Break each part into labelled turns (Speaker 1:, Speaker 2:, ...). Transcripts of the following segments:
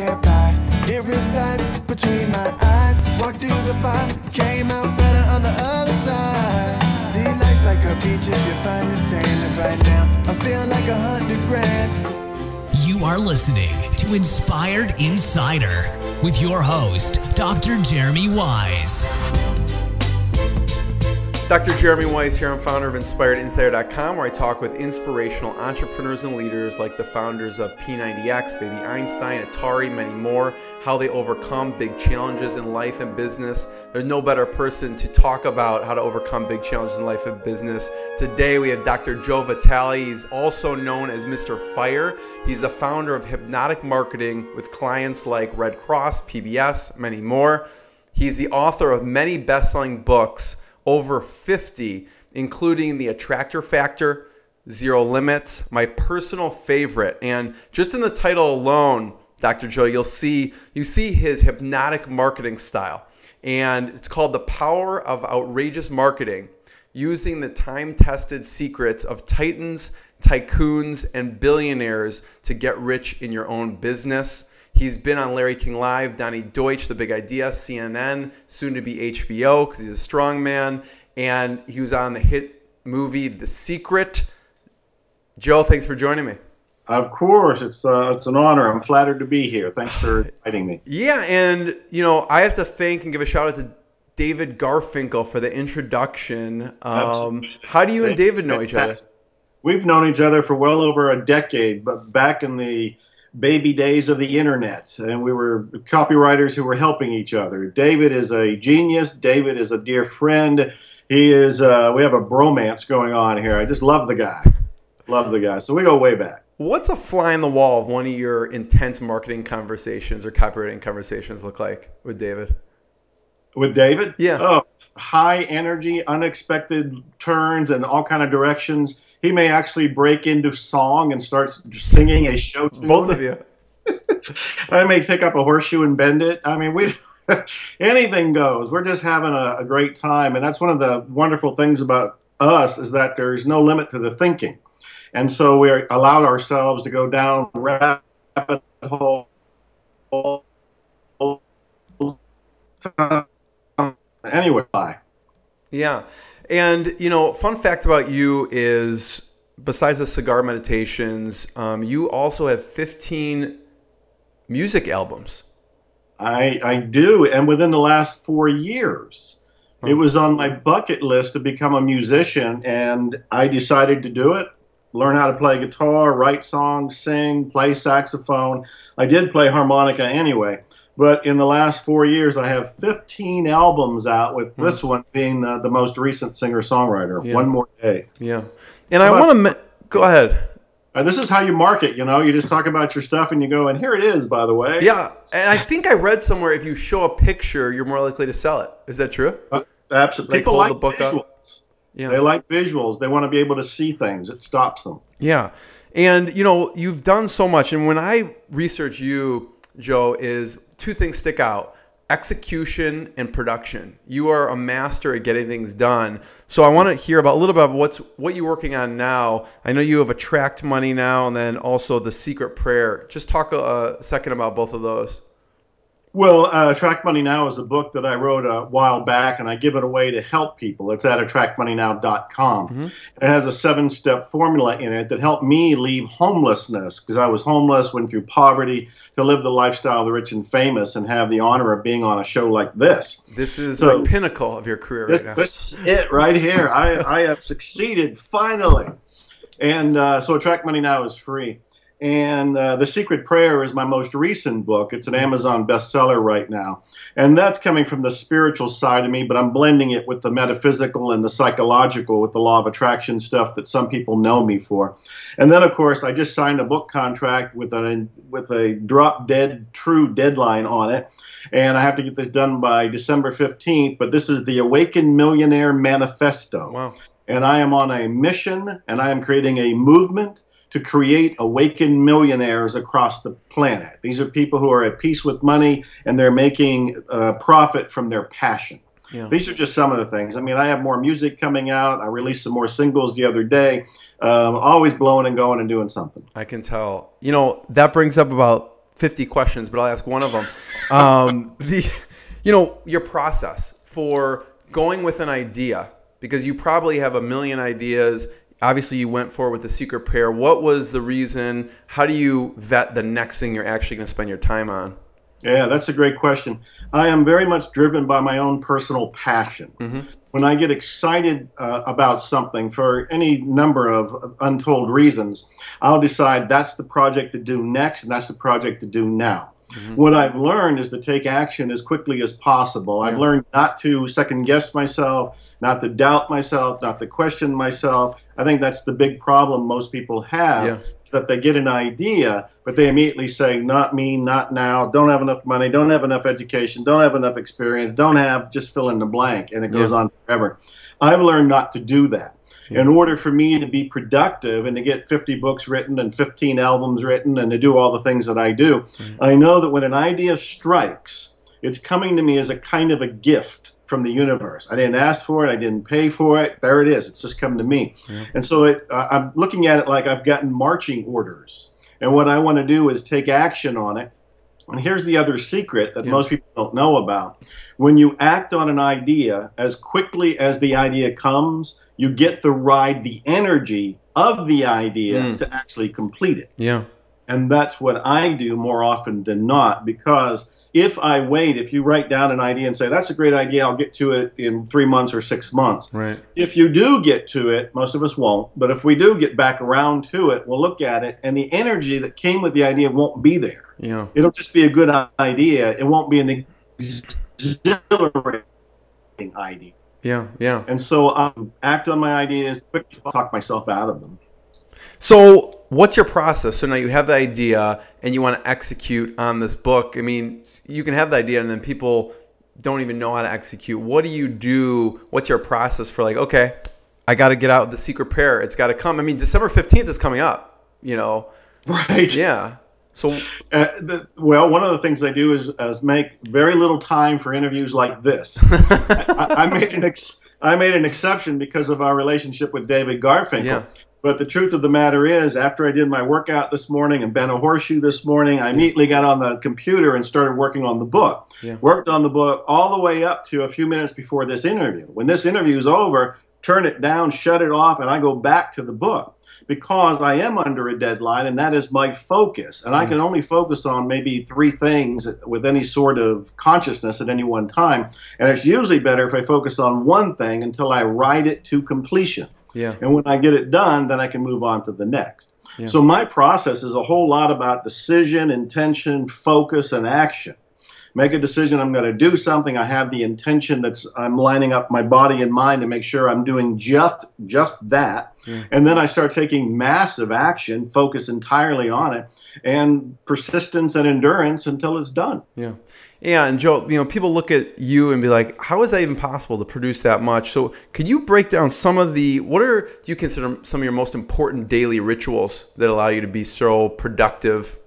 Speaker 1: It resides between my eyes. Walked through the fire, came out better on the other side. See, life's like a beach if you find the right now, feeling like a hundred grand.
Speaker 2: You are listening to Inspired Insider with your host, Dr. Jeremy Weisz.
Speaker 3: Dr. Jeremy Weisz here. I'm founder of InspiredInsider.com, where I talk with inspirational entrepreneurs and leaders like the founders of P90X, Baby Einstein, Atari, many more, how they overcome big challenges in life and business. There's no better person to talk about how to overcome big challenges in life and business. Today we have Dr. Joe Vitale. He's also known as Mr. Fire. He's the founder of Hypnotic Marketing with clients like Red Cross, PBS, many more. He's the author of many best selling books over 50, including the attractor factor, zero limits, my personal favorite. And just in the title alone, Dr. Joe, you'll see you see his hypnotic marketing style. And it's called The Power of Outrageous Marketing, using the time-tested secrets of titans, tycoons, and billionaires to get rich in your own business. He's been on Larry King Live, Donny Deutsch, The Big Idea, CNN, soon to be HBO because he's a strong man. And he was on the hit movie The Secret. Joe, thanks for joining me.
Speaker 4: Of course, it's uh, it's an honor. I'm flattered to be here. Thanks for inviting me.
Speaker 3: Yeah, and you know I have to thank and give a shout out to David Garfinkel for the introduction. Um, how do you and David know each other?
Speaker 4: We've known each other for well over a decade, but back in the baby days of the internet, and we were copywriters who were helping each other. David is a genius. David is a dear friend. He is. Uh, we have a bromance going on here. I just love the guy. Love the guy. So we go way back.
Speaker 3: What's a fly in the wall of one of your intense marketing conversations or copywriting conversations look like with David?
Speaker 4: With David?
Speaker 3: Yeah.
Speaker 4: Oh, high energy, unexpected turns, and all kind of directions he may actually break into song and start singing a show tune.
Speaker 3: Both of you.
Speaker 4: I may pick up a horseshoe and bend it. I mean, we anything goes. We're just having a, a, great time, and that's one of the wonderful things about us is that there's no limit to the thinking, and so we allowed ourselves to go down rabbit hole. Anyway,
Speaker 3: yeah. And you know, fun fact about you is besides the cigar meditations, um, you also have 15 music albums.
Speaker 4: I I do, and within the last four years, it was on my bucket list to become a musician, and I decided to do it. Learn how to play guitar, write songs, sing, play saxophone. I did play harmonica anyway. But in the last four years, I have 15 albums out, with mm. this one being the, the most recent singer songwriter. Yeah. One more day.
Speaker 3: Yeah, and I want to go ahead.
Speaker 4: And this is how you market. You know, you just talk about your stuff and you go, and here it is, by the way.
Speaker 3: Yeah, and I think I read somewhere if you show a picture, you're more likely to sell it. Is that true?
Speaker 4: Uh, absolutely. People like the book visuals. Up. Yeah. They like visuals. They want to be able to see things. It stops them.
Speaker 3: Yeah. And you know, you've done so much and when I research you, Joe, is two things stick out execution and production. You are a master at getting things done. So I want to hear about a little bit of what's what you're working on now. I know you have attract money now and then also the secret prayer. Just talk a, a second about both of those.
Speaker 4: Well, uh, Attract Money Now is a book that I wrote a while back, and I give it away to help people. It's at attractmoneynow.com. Mm-hmm. It has a seven step formula in it that helped me leave homelessness because I was homeless, went through poverty to live the lifestyle of the rich and famous and have the honor of being on a show like this.
Speaker 3: This is so, the pinnacle of your career
Speaker 4: this,
Speaker 3: right now.
Speaker 4: This is it right here. I, I have succeeded finally. And uh, so Attract Money Now is free. And uh, The Secret Prayer is my most recent book. It's an Amazon bestseller right now. And that's coming from the spiritual side of me, but I'm blending it with the metaphysical and the psychological with the law of attraction stuff that some people know me for. And then, of course, I just signed a book contract with a, with a drop dead true deadline on it. And I have to get this done by December 15th. But this is the Awakened Millionaire Manifesto.
Speaker 3: Wow.
Speaker 4: And I am on a mission and I am creating a movement to create awakened millionaires across the planet. These are people who are at peace with money and they're making uh, profit from their passion. Yeah. These are just some of the things. I mean, I have more music coming out. I released some more singles the other day. Um, always blowing and going and doing something.
Speaker 3: I can tell. You know, that brings up about 50 questions, but I'll ask one of them. Um, the, you know, your process for going with an idea because you probably have a million ideas. Obviously, you went forward with the secret prayer. What was the reason? How do you vet the next thing you're actually going to spend your time on?
Speaker 4: Yeah, that's a great question. I am very much driven by my own personal passion. Mm-hmm. When I get excited uh, about something for any number of untold reasons, I'll decide that's the project to do next and that's the project to do now. Mm-hmm. What I've learned is to take action as quickly as possible. Yeah. I've learned not to second guess myself, not to doubt myself, not to question myself. I think that's the big problem most people have yeah. is that they get an idea, but they immediately say, not me, not now, don't have enough money, don't have enough education, don't have enough experience, don't have, just fill in the blank, and it goes yeah. on forever. I've learned not to do that. Yeah. In order for me to be productive and to get 50 books written and 15 albums written and to do all the things that I do, I know that when an idea strikes, it's coming to me as a kind of a gift from the universe. I didn't ask for it. I didn't pay for it. There it is. It's just come to me. Yeah. And so it, uh, I'm looking at it like I've gotten marching orders. And what I want to do is take action on it. And here's the other secret that yeah. most people don't know about. When you act on an idea, as quickly as the idea comes, you get the ride, the energy of the idea mm. to actually complete it.
Speaker 3: Yeah.
Speaker 4: And that's what I do more often than not because if I wait, if you write down an idea and say, that's a great idea, I'll get to it in three months or six months.
Speaker 3: Right.
Speaker 4: If you do get to it, most of us won't, but if we do get back around to it, we'll look at it and the energy that came with the idea won't be there.
Speaker 3: Yeah.
Speaker 4: It'll just be a good idea. It won't be an exhilarating idea.
Speaker 3: Yeah, yeah.
Speaker 4: And so I um, act on my ideas, quick talk myself out of them.
Speaker 3: So, what's your process? So now you have the idea and you want to execute on this book. I mean, you can have the idea and then people don't even know how to execute. What do you do? What's your process for like, okay, I got to get out the secret prayer. It's got to come. I mean, December 15th is coming up, you know.
Speaker 4: Right.
Speaker 3: Yeah. So,
Speaker 4: uh, the, well, one of the things I do is, is, make very little time for interviews like this. I, I, made an ex, I made an exception because of our relationship with David Garfinkel. Yeah. But the truth of the matter is, after I did my workout this morning and bent a horseshoe this morning, I immediately got on the computer and started working on the book. Yeah. Worked on the book all the way up to a few minutes before this interview. When this interview is over, turn it down, shut it off, and I go back to the book because I am under a deadline and that is my focus. And I mm. can only focus on maybe three things with any sort of consciousness at any one time. And it's usually better if I focus on one thing until I write it to completion.
Speaker 3: Yeah.
Speaker 4: And when I get it done, then I can move on to the next. Yeah. So my process is a whole lot about decision, intention, focus, and action. Make a decision I'm going to do something. I have the intention that's I'm lining up my body and mind to make sure I'm doing just just that. Yeah. And then I start taking massive action, focus entirely on it, and persistence and endurance until it's done.
Speaker 3: Yeah. Yeah, and Joe, you know, people look at you and be like, "How is that even possible to produce that much?" So, could you break down some of the what are you consider some of your most important daily rituals that allow you to be so productive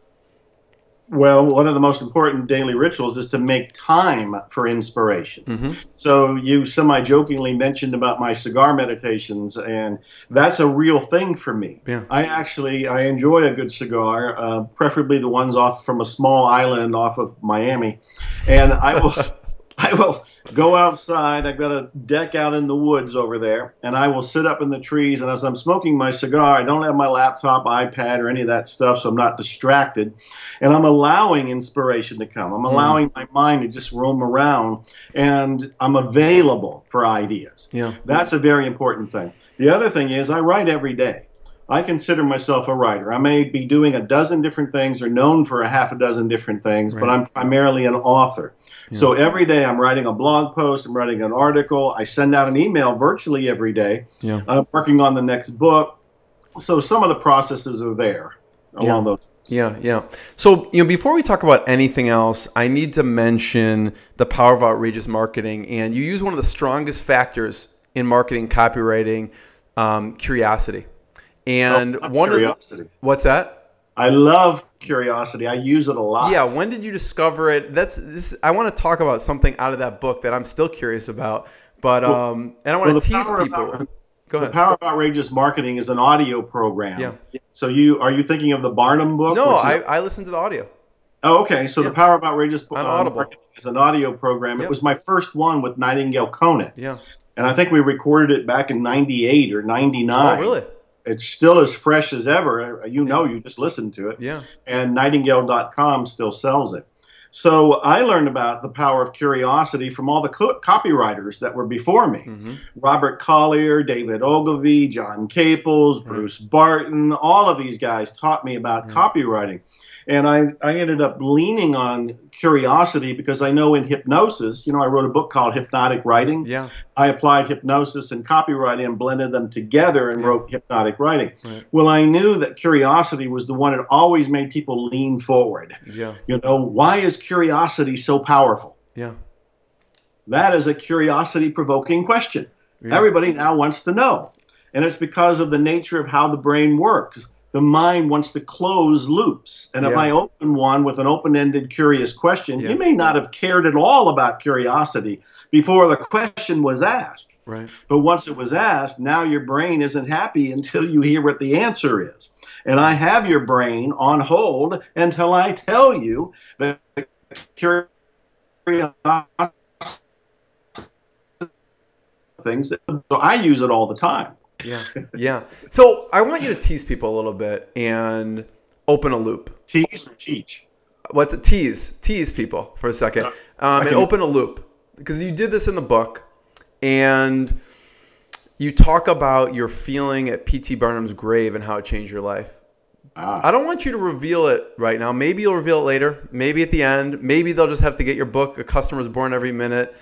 Speaker 4: well, one of the most important daily rituals is to make time for inspiration. Mm-hmm. So you semi jokingly mentioned about my cigar meditations, and that's a real thing for me.
Speaker 3: Yeah.
Speaker 4: I actually I enjoy a good cigar, uh, preferably the ones off from a small island off of Miami, and I will I will go outside. I've got a deck out in the woods over there, and I will sit up in the trees. And as I'm smoking my cigar, I don't have my laptop, iPad, or any of that stuff, so I'm not distracted. And I'm allowing inspiration to come. I'm hmm. allowing mm. my mind to just roam around, and I'm available for ideas.
Speaker 3: Yeah,
Speaker 4: that's a very important thing. The other thing is, I write every day. I consider myself a writer. I may be doing a dozen different things or known for a half a dozen different things, right. but I'm primarily an author. Yeah. So every day I'm writing a blog post, I'm writing an article, I send out an email virtually every day.
Speaker 3: Yeah.
Speaker 4: I'm working on the next book. So some of the processes are there along
Speaker 3: yeah.
Speaker 4: those.
Speaker 3: Yeah, yeah. So, you know, before we talk about anything else, I need to mention the power of outrageous marketing. And you use one of the strongest factors in marketing copywriting, um, curiosity. And
Speaker 4: oh,
Speaker 3: one
Speaker 4: curiosity.
Speaker 3: Of, what's that?
Speaker 4: I love curiosity. I use it a lot.
Speaker 3: Yeah. When did you discover it? That's this. I want to talk about something out of that book that I'm still curious about. But well, um, and I want well, to tease people.
Speaker 4: Go ahead. The Power of Outrageous Marketing is an audio program.
Speaker 3: Yeah.
Speaker 4: So you are you thinking of the Barnum book?
Speaker 3: No, I, I listened to the audio.
Speaker 4: Oh, okay. So
Speaker 3: Yeah.
Speaker 4: the Power of Outrageous uh, Marketing is an audio program.
Speaker 3: Yep.
Speaker 4: It was my first one with Nightingale Conant.
Speaker 3: Yeah.
Speaker 4: And I think we recorded it back in 98 or 99.
Speaker 3: Oh, really?
Speaker 4: It's still as fresh as ever. Uh, You know, you just listened to it.
Speaker 3: Yeah.
Speaker 4: And Nightingale.com still sells it. So I learned about the power of curiosity from all the co- copywriters that were before me.
Speaker 3: hmm
Speaker 4: Robert Collier, David Ogilvy, John Caples, Bruce Barton, all of these guys taught me about copywriting. And I, I ended up leaning on curiosity because I know in hypnosis, you know, I wrote a book called Hypnotic Writing.
Speaker 3: Yeah.
Speaker 4: I applied hypnosis and copywriting and blended them together and
Speaker 3: Yeah.
Speaker 4: wrote hypnotic writing.
Speaker 3: Right.
Speaker 4: Well, I knew that curiosity was the one that always made people lean forward.
Speaker 3: Yeah.
Speaker 4: You know, why is curiosity so powerful?
Speaker 3: Yeah.
Speaker 4: That is a curiosity provoking question.
Speaker 3: Yeah.
Speaker 4: Everybody now wants to know. And it's because of the nature of how the brain works. The mind wants to close loops. And if I open one with an open ended, curious question,
Speaker 3: Yeah.
Speaker 4: you may not have cared at all about curiosity before the question was asked.
Speaker 3: Right.
Speaker 4: But once it was asked, now your brain isn't happy until you hear what the answer is. And I have your brain on hold until I tell you that curiosity things. That, so I use it all the time.
Speaker 3: Yeah. Yeah. So I want you to tease people a little bit and open a loop.
Speaker 4: Tease or teach.
Speaker 3: What's it? Tease. Tease people for a second. Um, and
Speaker 4: can-
Speaker 3: open a loop. Because you did this in the book and you talk about your feeling at P.T. Barnum's grave and how it changed your life.
Speaker 4: Ah.
Speaker 3: I don't want you to reveal it right now. Maybe you'll reveal it later. Maybe at the end. Maybe they'll just have to get your book, A Customer's Born Every Minute,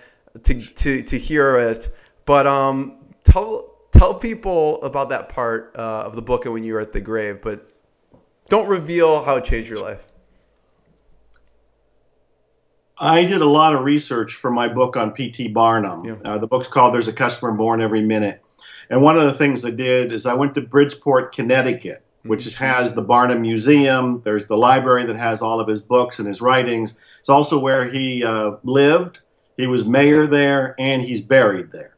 Speaker 3: to, to, to hear it. But um, tell tell people about that part uh, of the book and when you were at the grave. But don't reveal how it changed your life.
Speaker 4: I did a lot of research for my book on P.T. Barnum.
Speaker 3: Yeah.
Speaker 4: Uh, the book's called There's a Customer Born Every Minute. And one of the things I did is I went to Bridgeport, Connecticut, which is, has the Barnum Museum. There's the library that has all of his books and his writings. It's also where he uh, lived. He was mayor there, and he's buried there.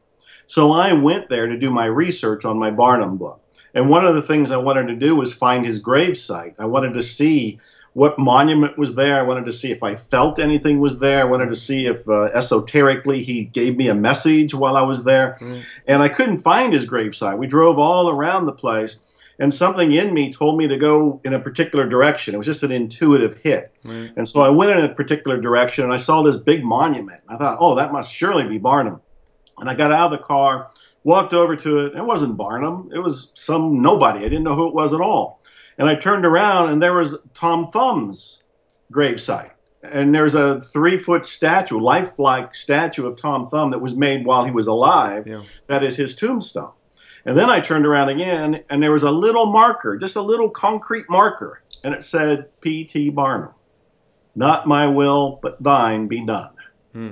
Speaker 4: So I went there to do my research on my Barnum book. And one of the things I wanted to do was find his gravesite. I wanted to see what monument was there. I wanted to see if I felt anything was there. I wanted to see if uh, esoterically he gave me a message while I was there.
Speaker 3: Mm.
Speaker 4: And I couldn't find his gravesite. We drove all around the place, and something in me told me to go in a particular direction. It was just an intuitive hit.
Speaker 3: Right.
Speaker 4: And so I went in a particular direction, and I saw this big monument. I thought, oh, that must surely be Barnum. And I got out of the car, walked over to it. It wasn't Barnum. It was some nobody. I didn't know who it was at all. And I turned around, and there was Tom Thumb's gravesite. And there's a three foot statue, lifelike statue of Tom Thumb that was made while he was alive.
Speaker 3: Yeah.
Speaker 4: That is his tombstone. And then I turned around again, and there was a little marker, just a little concrete marker, and it said P.T. Barnum. Not my will, but thine be done.
Speaker 3: Hmm.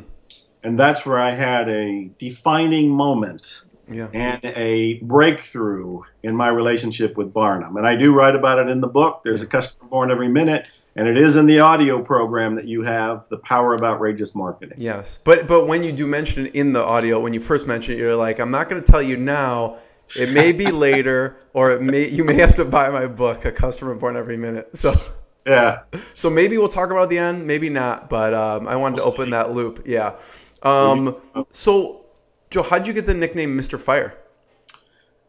Speaker 4: And that's where I had a defining moment
Speaker 3: Yeah.
Speaker 4: and a breakthrough in my relationship with Barnum. And I do write about it in the book. There's a customer born every minute, and it is in the audio program that you have, The Power of Outrageous Marketing.
Speaker 3: Yes, but but when you do mention it in the audio, when you first mention it, you're like, I'm not going to tell you now. It may be later, or it may you may have to buy my book, A Customer Born Every Minute. So
Speaker 4: Yeah.
Speaker 3: so maybe we'll talk about it at the end, maybe not. But um, I wanted to
Speaker 4: We'll
Speaker 3: open
Speaker 4: see.
Speaker 3: that loop. Yeah. Um, so Joe, how'd you get the nickname Mr. Fire?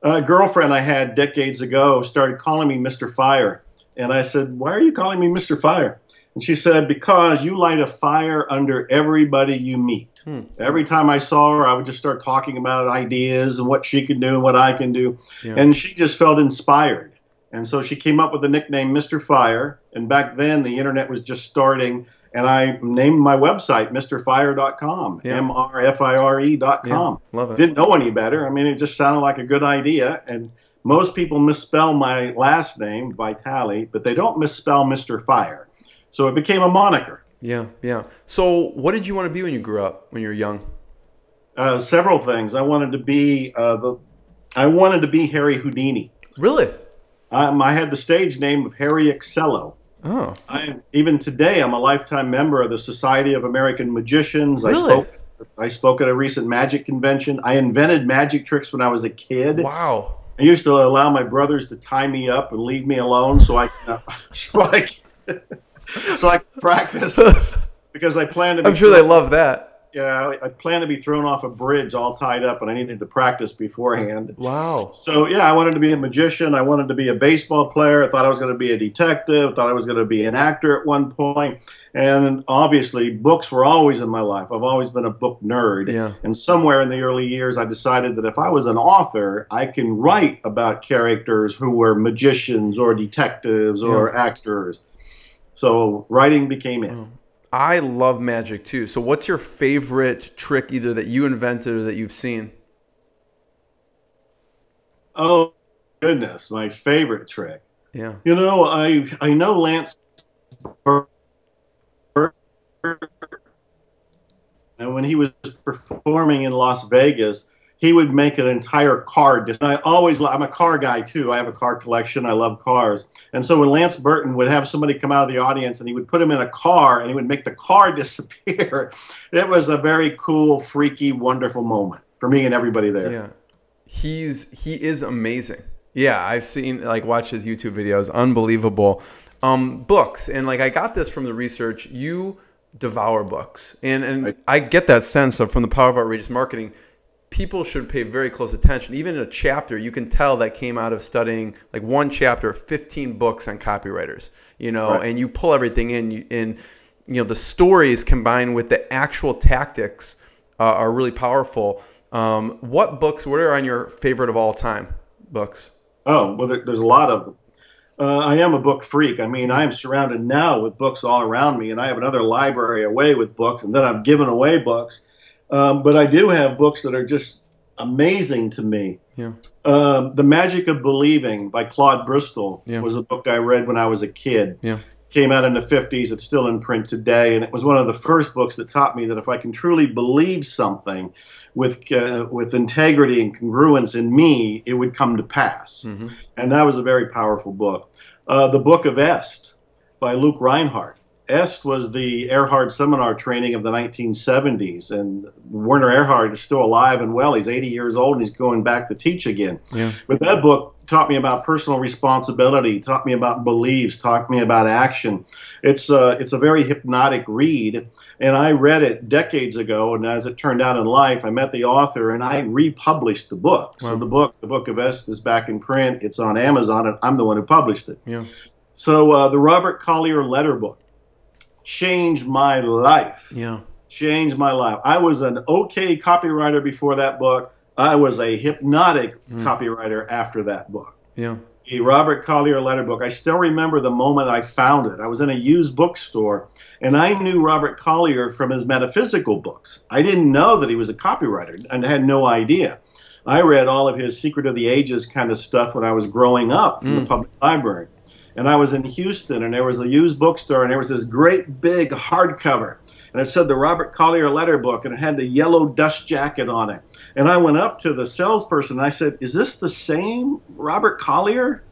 Speaker 4: A girlfriend I had decades ago started calling me Mr. Fire. And I said, Why are you calling me Mr. Fire? And she said, Because you light a fire under everybody you meet.
Speaker 3: Hmm.
Speaker 4: Every time I saw her, I would just start talking about ideas and what she could do and what I can do.
Speaker 3: Yeah.
Speaker 4: And she just felt inspired. And so she came up with the nickname Mr. Fire. And back then, the internet was just starting. And I named my website MrFire.com,
Speaker 3: Yeah.
Speaker 4: M R F I R E.com
Speaker 3: Yeah, love it.
Speaker 4: didn't know any better. I mean, it just sounded like a good idea. And most people misspell my last name, Vitale, but they don't misspell Mr. Fire. So it became a moniker.
Speaker 3: Yeah, yeah. So what did you want to be when you grew up, when you were young?
Speaker 4: Uh, several things. I wanted to be uh, the, I wanted to be Harry Houdini.
Speaker 3: Really?
Speaker 4: Um, I had the stage name of Harry Excello.
Speaker 3: Oh,
Speaker 4: I, even today, I'm a lifetime member of the Society of American Magicians. I
Speaker 3: Really?
Speaker 4: spoke. I spoke at a recent magic convention. I invented magic tricks when I was a kid.
Speaker 3: wow.
Speaker 4: I used to allow my brothers to tie me up and leave me alone so I uh, so I, so I practice because I plan to. Be
Speaker 3: I'm sure they love that.
Speaker 4: Yeah, I plan to be thrown off a bridge all tied up, and I needed to practice beforehand.
Speaker 3: Wow.
Speaker 4: So yeah, I wanted to be a magician. I wanted to be a baseball player. I thought I was going to be a detective. Thought I was going to be an actor at one point. And obviously, books were always in my life. I've always been a book nerd.
Speaker 3: Yeah.
Speaker 4: And somewhere in the early years, I decided that if I was an author, I can write about characters who were magicians or detectives or actors. So writing became it. Mm.
Speaker 3: I love magic too. So, what's your favorite trick, either that you invented or that you've seen?
Speaker 4: Oh goodness, my favorite trick.
Speaker 3: Yeah.
Speaker 4: You know, I I know Lance and when he was performing in Las Vegas, he would make an entire car. dis- I always, I'm a car guy too. I have a car collection. I love cars. And so when Lance Burton would have somebody come out of the audience and he would put him in a car and he would make the car disappear, it was a very cool, freaky, wonderful moment for me and everybody there.
Speaker 3: Yeah. He's he is amazing. Yeah, I've seen like watch his YouTube videos. Unbelievable. Um books and like I got this from the research. You devour books. And and
Speaker 4: I-
Speaker 3: I get that sense of from the power of outrageous marketing people should pay very close attention. Even in a chapter, you can tell that came out of studying like one chapter, 15 books on copywriters, you know,
Speaker 4: Right.
Speaker 3: and you pull everything in you, in, you know, the stories combined with the actual tactics uh, are really powerful. Um, what books, what are on your favorite of all time books?
Speaker 4: Oh, well, there, there's a lot of them. Uh, I am a book freak. I mean, I am surrounded now with books all around me, and I have another library away with books, and then I've given away books. Um, but I do have books that are just amazing to me.
Speaker 3: Yeah.
Speaker 4: Um, the Magic of Believing by Claude Bristol
Speaker 3: Yeah.
Speaker 4: was a book I read when I was a kid.
Speaker 3: Yeah.
Speaker 4: Came out in the 50s. It's still in print today. And it was one of the first books that taught me that if I can truly believe something with, uh, with integrity and congruence in me, it would come to pass.
Speaker 3: Mhm.
Speaker 4: And that was a very powerful book. Uh, the Book of Est by Luke Rhinehart. Est was the Erhard seminar training of the 1970s, and Werner Erhard is still alive and well. He's 80 years old and he's going back to teach again.
Speaker 3: Yeah.
Speaker 4: But that book taught me about personal responsibility, taught me about beliefs, taught me about action. It's uh, it's a very hypnotic read, and I read it decades ago. And as it turned out in life, I met the author and I republished the book. So the book, the Book of Est, is back in print. It's on Amazon, and I'm the one who published it.
Speaker 3: Yeah.
Speaker 4: So uh, the Robert Collier letter book changed my life
Speaker 3: Yeah.
Speaker 4: changed my life. I was an okay copywriter before that book. I was a hypnotic hmm. copywriter after that book.
Speaker 3: Yeah.
Speaker 4: The Robert Collier letter book. I still remember the moment I found it. I was in a used bookstore and I knew Robert Collier from his metaphysical books. I didn't know that he was a copywriter and had no idea. I read all of his Secret of the Ages kind of stuff when I was growing up from the hmm. public library. And I was in Houston and there was a used bookstore and there was this great big hardcover and it said the Robert Collier letter book, and it had the yellow dust jacket on it. And I went up to the salesperson. And I said, "Is this the same Robert Collier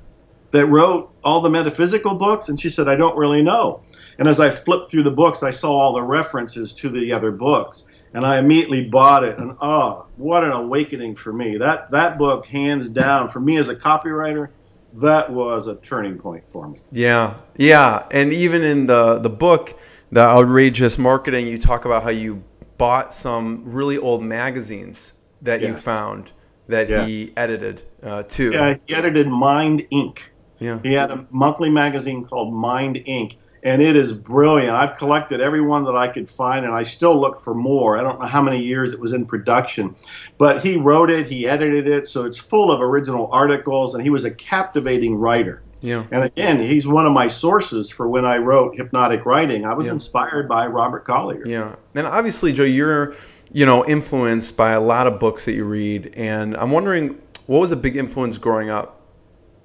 Speaker 4: that wrote all the metaphysical books?" And she said, "I don't really know." And as I flipped through the books, I saw all the references to the other books, and I immediately bought it. And oh, what an awakening for me! That that book, hands down, for me as a copywriter, that was a turning point for me.
Speaker 3: Yeah, yeah, and even in the the book, the outrageous marketing, you talk about how you bought some really old magazines that you found that he edited uh, too.
Speaker 4: Yeah, he edited Mind Inc.
Speaker 3: yeah,
Speaker 4: He had a monthly magazine called Mind Inc. And it is brilliant. I've collected every one that I could find, and I still look for more. I don't know how many years it was in production, but he wrote it, he edited it, so it's full of original articles, and he was a captivating writer.
Speaker 3: yeah,
Speaker 4: And again, he's one of my sources for when I wrote hypnotic writing. I was
Speaker 3: Yeah.
Speaker 4: inspired by Robert Collier.
Speaker 3: yeah. And obviously, Joe, you're you know influenced by a lot of books that you read, and I'm wondering what was a big influence growing up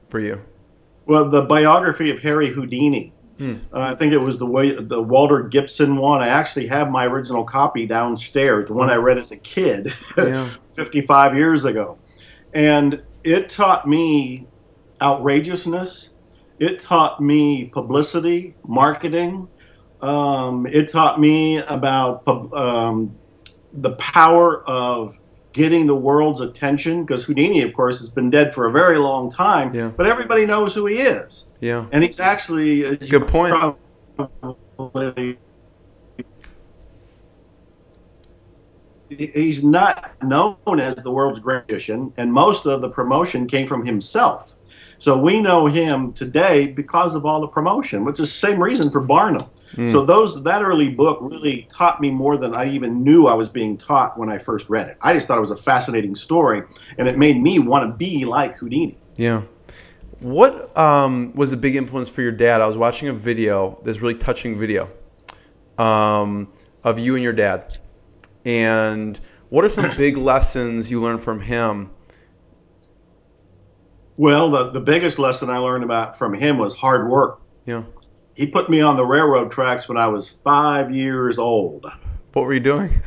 Speaker 3: for you?
Speaker 4: Well, the biography of Harry Houdini.
Speaker 3: Hmm.
Speaker 4: Uh, I think it was the way the Walter Gibson one. I actually have my original copy downstairs, the one I read as a kid,
Speaker 3: Yeah.
Speaker 4: 55 years ago, and it taught me outrageousness. It taught me publicity, marketing. Um, it taught me about um, the power of getting the world's attention because Houdini, of course, has been dead for a very long time,
Speaker 3: Yeah.
Speaker 4: but everybody knows who he is.
Speaker 3: Yeah.
Speaker 4: And he's actually,
Speaker 3: Good point.
Speaker 4: probably he's not known as the world's greatest magician, and most of the promotion came from himself. So we know him today because of all the promotion, which is the same reason for Barnum. Mm. So those that early book really taught me more than I even knew I was being taught when I first read it. I just thought it was a fascinating story, and it made me want to be like Houdini.
Speaker 3: Yeah. What um, was the big influence for your dad? I was watching a video, this really touching video, um, of you and your dad. And what are some big lessons you learned from him?
Speaker 4: Well, the, the biggest lesson I learned about from him was hard work.
Speaker 3: Yeah.
Speaker 4: He put me on the railroad tracks when I was five years old.
Speaker 3: What were you doing?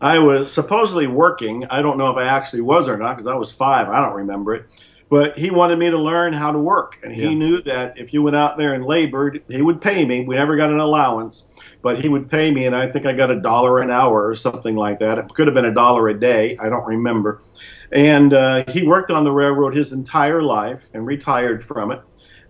Speaker 4: I was supposedly working. I don't know if I actually was or not because I was five. I don't remember it. But he wanted me to learn how to work. And he yeah. knew that if you went out there and labored, he would pay me. We never got an allowance but he would pay me, and I think I got a dollar an hour or something like that. It could have been a dollar a day. I don't remember. And uh, he worked on the railroad his entire life and retired from it.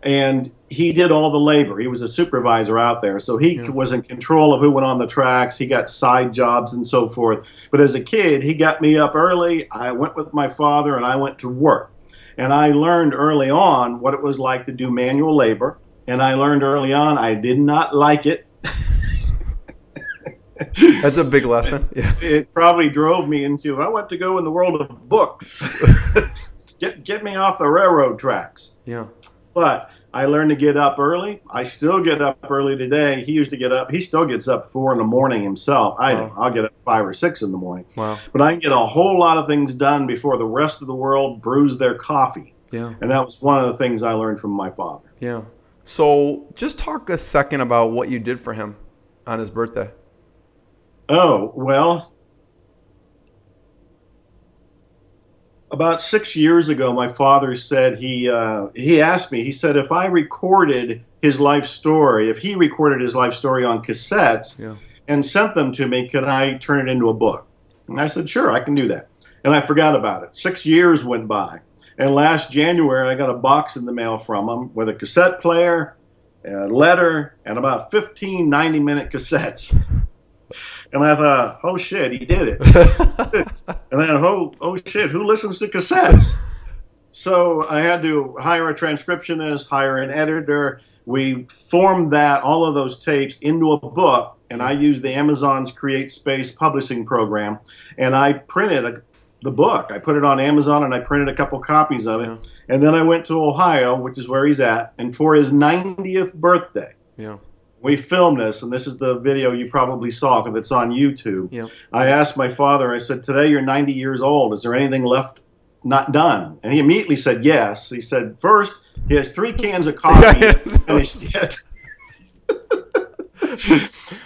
Speaker 4: And he did all the labor. He was a supervisor out there, so he yeah. was in control of who went on the tracks. He got side jobs and so forth. But as a kid, he got me up early. I went with my father, and I went to work. And I learned early on what it was like to do manual labor. And I learned early on I did not like it.
Speaker 3: That's a big lesson.
Speaker 4: Yeah. It probably drove me into I want to go in the world of books. get get me off the railroad tracks.
Speaker 3: Yeah.
Speaker 4: But I learned to get up early. I still get up early today. He used to get up. He still gets up four in the morning himself. I wow. I'll get up five or six in the morning.
Speaker 3: Wow.
Speaker 4: But I can get a whole lot of things done before the rest of the world brews their coffee.
Speaker 3: Yeah.
Speaker 4: And that was one of the things I learned from my father.
Speaker 3: Yeah. So just talk a second about what you did for him on his birthday.
Speaker 4: Oh, well, about six years ago, my father said he uh, he asked me. He said if I recorded his life story, if he recorded his life story on cassettes
Speaker 3: yeah.
Speaker 4: and sent them to me, could I turn it into a book? And I said, sure, I can do that. And I forgot about it. Six years went by, and last January I got a box in the mail from him with a cassette player, a letter, and about 15 90 minute cassettes. And I thought, oh shit, he did it. and then, oh, oh shit, who listens to cassettes? So I had to hire a transcriptionist, hire an editor. We formed that, all of those tapes, into a book, and I used the Amazon's Create Space publishing program, and I printed a, the book. I put it on Amazon, and I printed a couple copies of it. Yeah. And then I went to Ohio, which is where he's at, and for his 90th birthday,
Speaker 3: yeah
Speaker 4: we filmed this, and this is the video you probably saw because it's on YouTube.
Speaker 3: Yeah.
Speaker 4: I asked my father, I said, Today you're 90 years old. Is there anything left not done? And he immediately said yes. He said, First, he has three cans of coffee.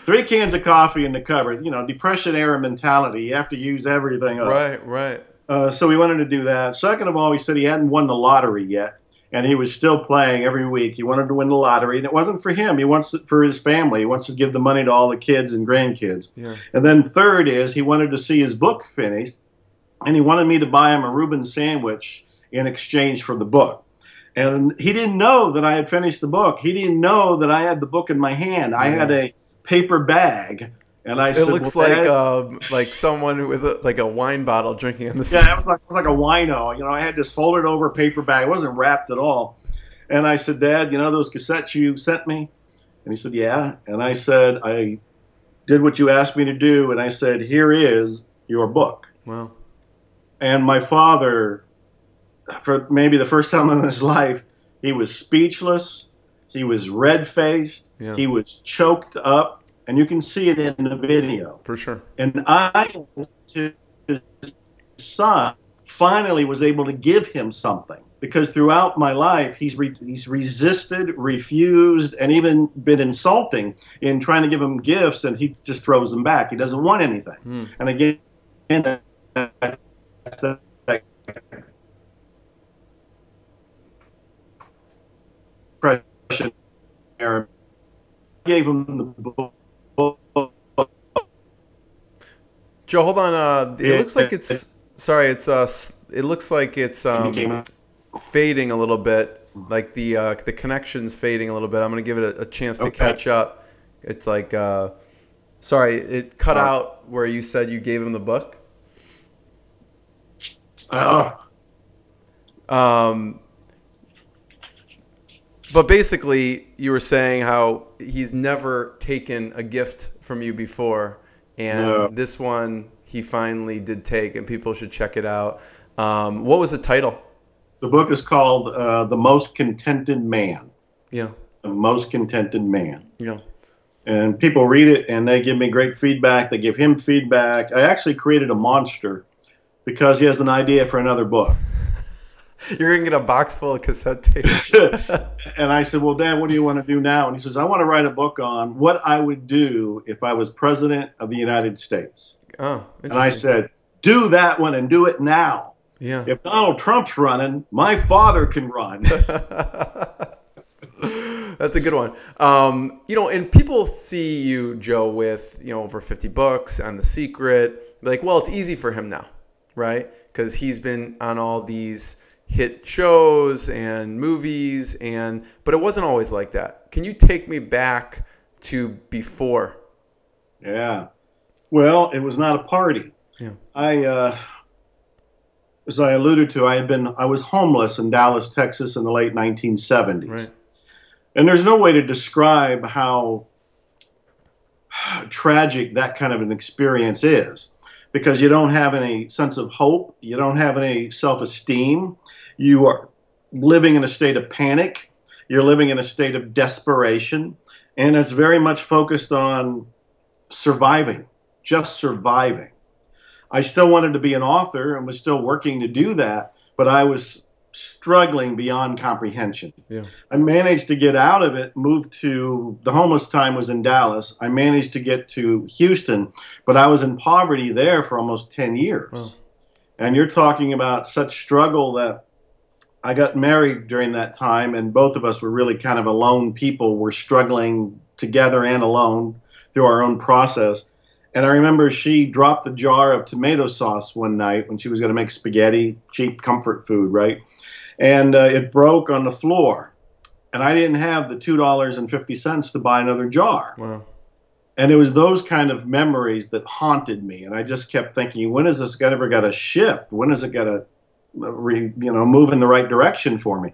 Speaker 4: three cans of coffee in the cupboard. You know, depression era mentality. You have to use everything up.
Speaker 3: Right, right.
Speaker 4: Uh, so we wanted to do that. Second of all, he said he hadn't won the lottery yet and he was still playing every week. He wanted to win the lottery, and it wasn't for him. He wants it for his family. He wants to give the money to all the kids and grandkids.
Speaker 3: Yeah.
Speaker 4: And then third is he wanted to see his book finished, and he wanted me to buy him a Reuben sandwich in exchange for the book. And he didn't know that I had finished the book. He didn't know that I had the book in my hand. I had a paper bag and I
Speaker 3: it
Speaker 4: said,
Speaker 3: looks well, like um, like someone with a, like a wine bottle drinking in the
Speaker 4: yeah, it was, like, it was like a wino. You know, I had this folded over paper bag. It wasn't wrapped at all. And I said, Dad, you know those cassettes you sent me? And he said, Yeah. And I said, I did what you asked me to do. And I said, Here is your book.
Speaker 3: Wow.
Speaker 4: And my father, for maybe the first time in his life, he was speechless. He was red faced.
Speaker 3: Yeah.
Speaker 4: He was choked up and you can see it in the video.
Speaker 3: For sure.
Speaker 4: And I, his son, finally was able to give him something because throughout my life he's re- he's resisted, refused, and even been insulting in trying to give him gifts, and he just throws them back. He doesn't want anything.
Speaker 3: Mm.
Speaker 4: And again, that, depression gave him the book
Speaker 3: Joe, hold on. Uh, it looks like it's sorry. It's uh, it looks like it's um, fading a little bit. Like the uh, the connection's fading a little bit. I'm gonna give it a, a chance to okay. catch up. It's like, uh, sorry, it cut
Speaker 4: Oh.
Speaker 3: out where you said you gave him the book.
Speaker 4: Uh,
Speaker 3: Um, but basically, you were saying how he's never taken a gift from you before, and this one he finally did take, and people should check it out. Um, what was the title?
Speaker 4: the book is called uh, The Most Contented Man.
Speaker 3: Yeah,
Speaker 4: The Most Contented Man.
Speaker 3: yeah,
Speaker 4: and people read it and they give me great feedback. They give him feedback. I actually created a monster because he has an idea for another book.
Speaker 3: You're gonna get a box full of cassette tapes.
Speaker 4: and I said, Well, Dad, what do you want to do now? And he says, I want to write a book on what I would do if I was president of the United States.
Speaker 3: oh,
Speaker 4: And I said, Do that one and do it now.
Speaker 3: yeah.
Speaker 4: If Donald Trump's running, my father can run.
Speaker 3: That's a good one. Um, you know, and people see you, Joe, with you know over fifty books on The Secret. Like, well, it's easy for him now, right? Because he's been on all these hit shows and movies, and but it wasn't always like that. Can you take me back to before?
Speaker 4: Yeah. Well, it was not a party.
Speaker 3: Yeah.
Speaker 4: I, uh, as I alluded to, I had been, I was homeless in Dallas, Texas in the late 1970s.
Speaker 3: Right.
Speaker 4: And there's no way to describe how tragic that kind of an experience is because you don't have any sense of hope, you don't have any self esteem, you are living in a state of panic, you're living in a state of desperation, and it's very much focused on surviving, just surviving. I still wanted to be an author and was still working to do that, but I was struggling beyond comprehension.
Speaker 3: Yeah.
Speaker 4: I managed to get out of it, moved to the homeless time was in Dallas. I managed to get to Houston, but I was in poverty there for almost 10 years.
Speaker 3: Wow.
Speaker 4: And you're talking about such struggle that I got married during that time, and both of us were really kind of alone people. We're struggling together and alone through our own process. And I remember she dropped the jar of tomato sauce one night when she was going to make spaghetti, cheap comfort food, right? And uh, it broke on the floor. And I didn't have the $2.50 to buy another jar.
Speaker 3: Wow.
Speaker 4: And it was those kind of memories that haunted me. And I just kept thinking, when is this guy ever got to shift? When is it got to, re, you know, move in the right direction for me?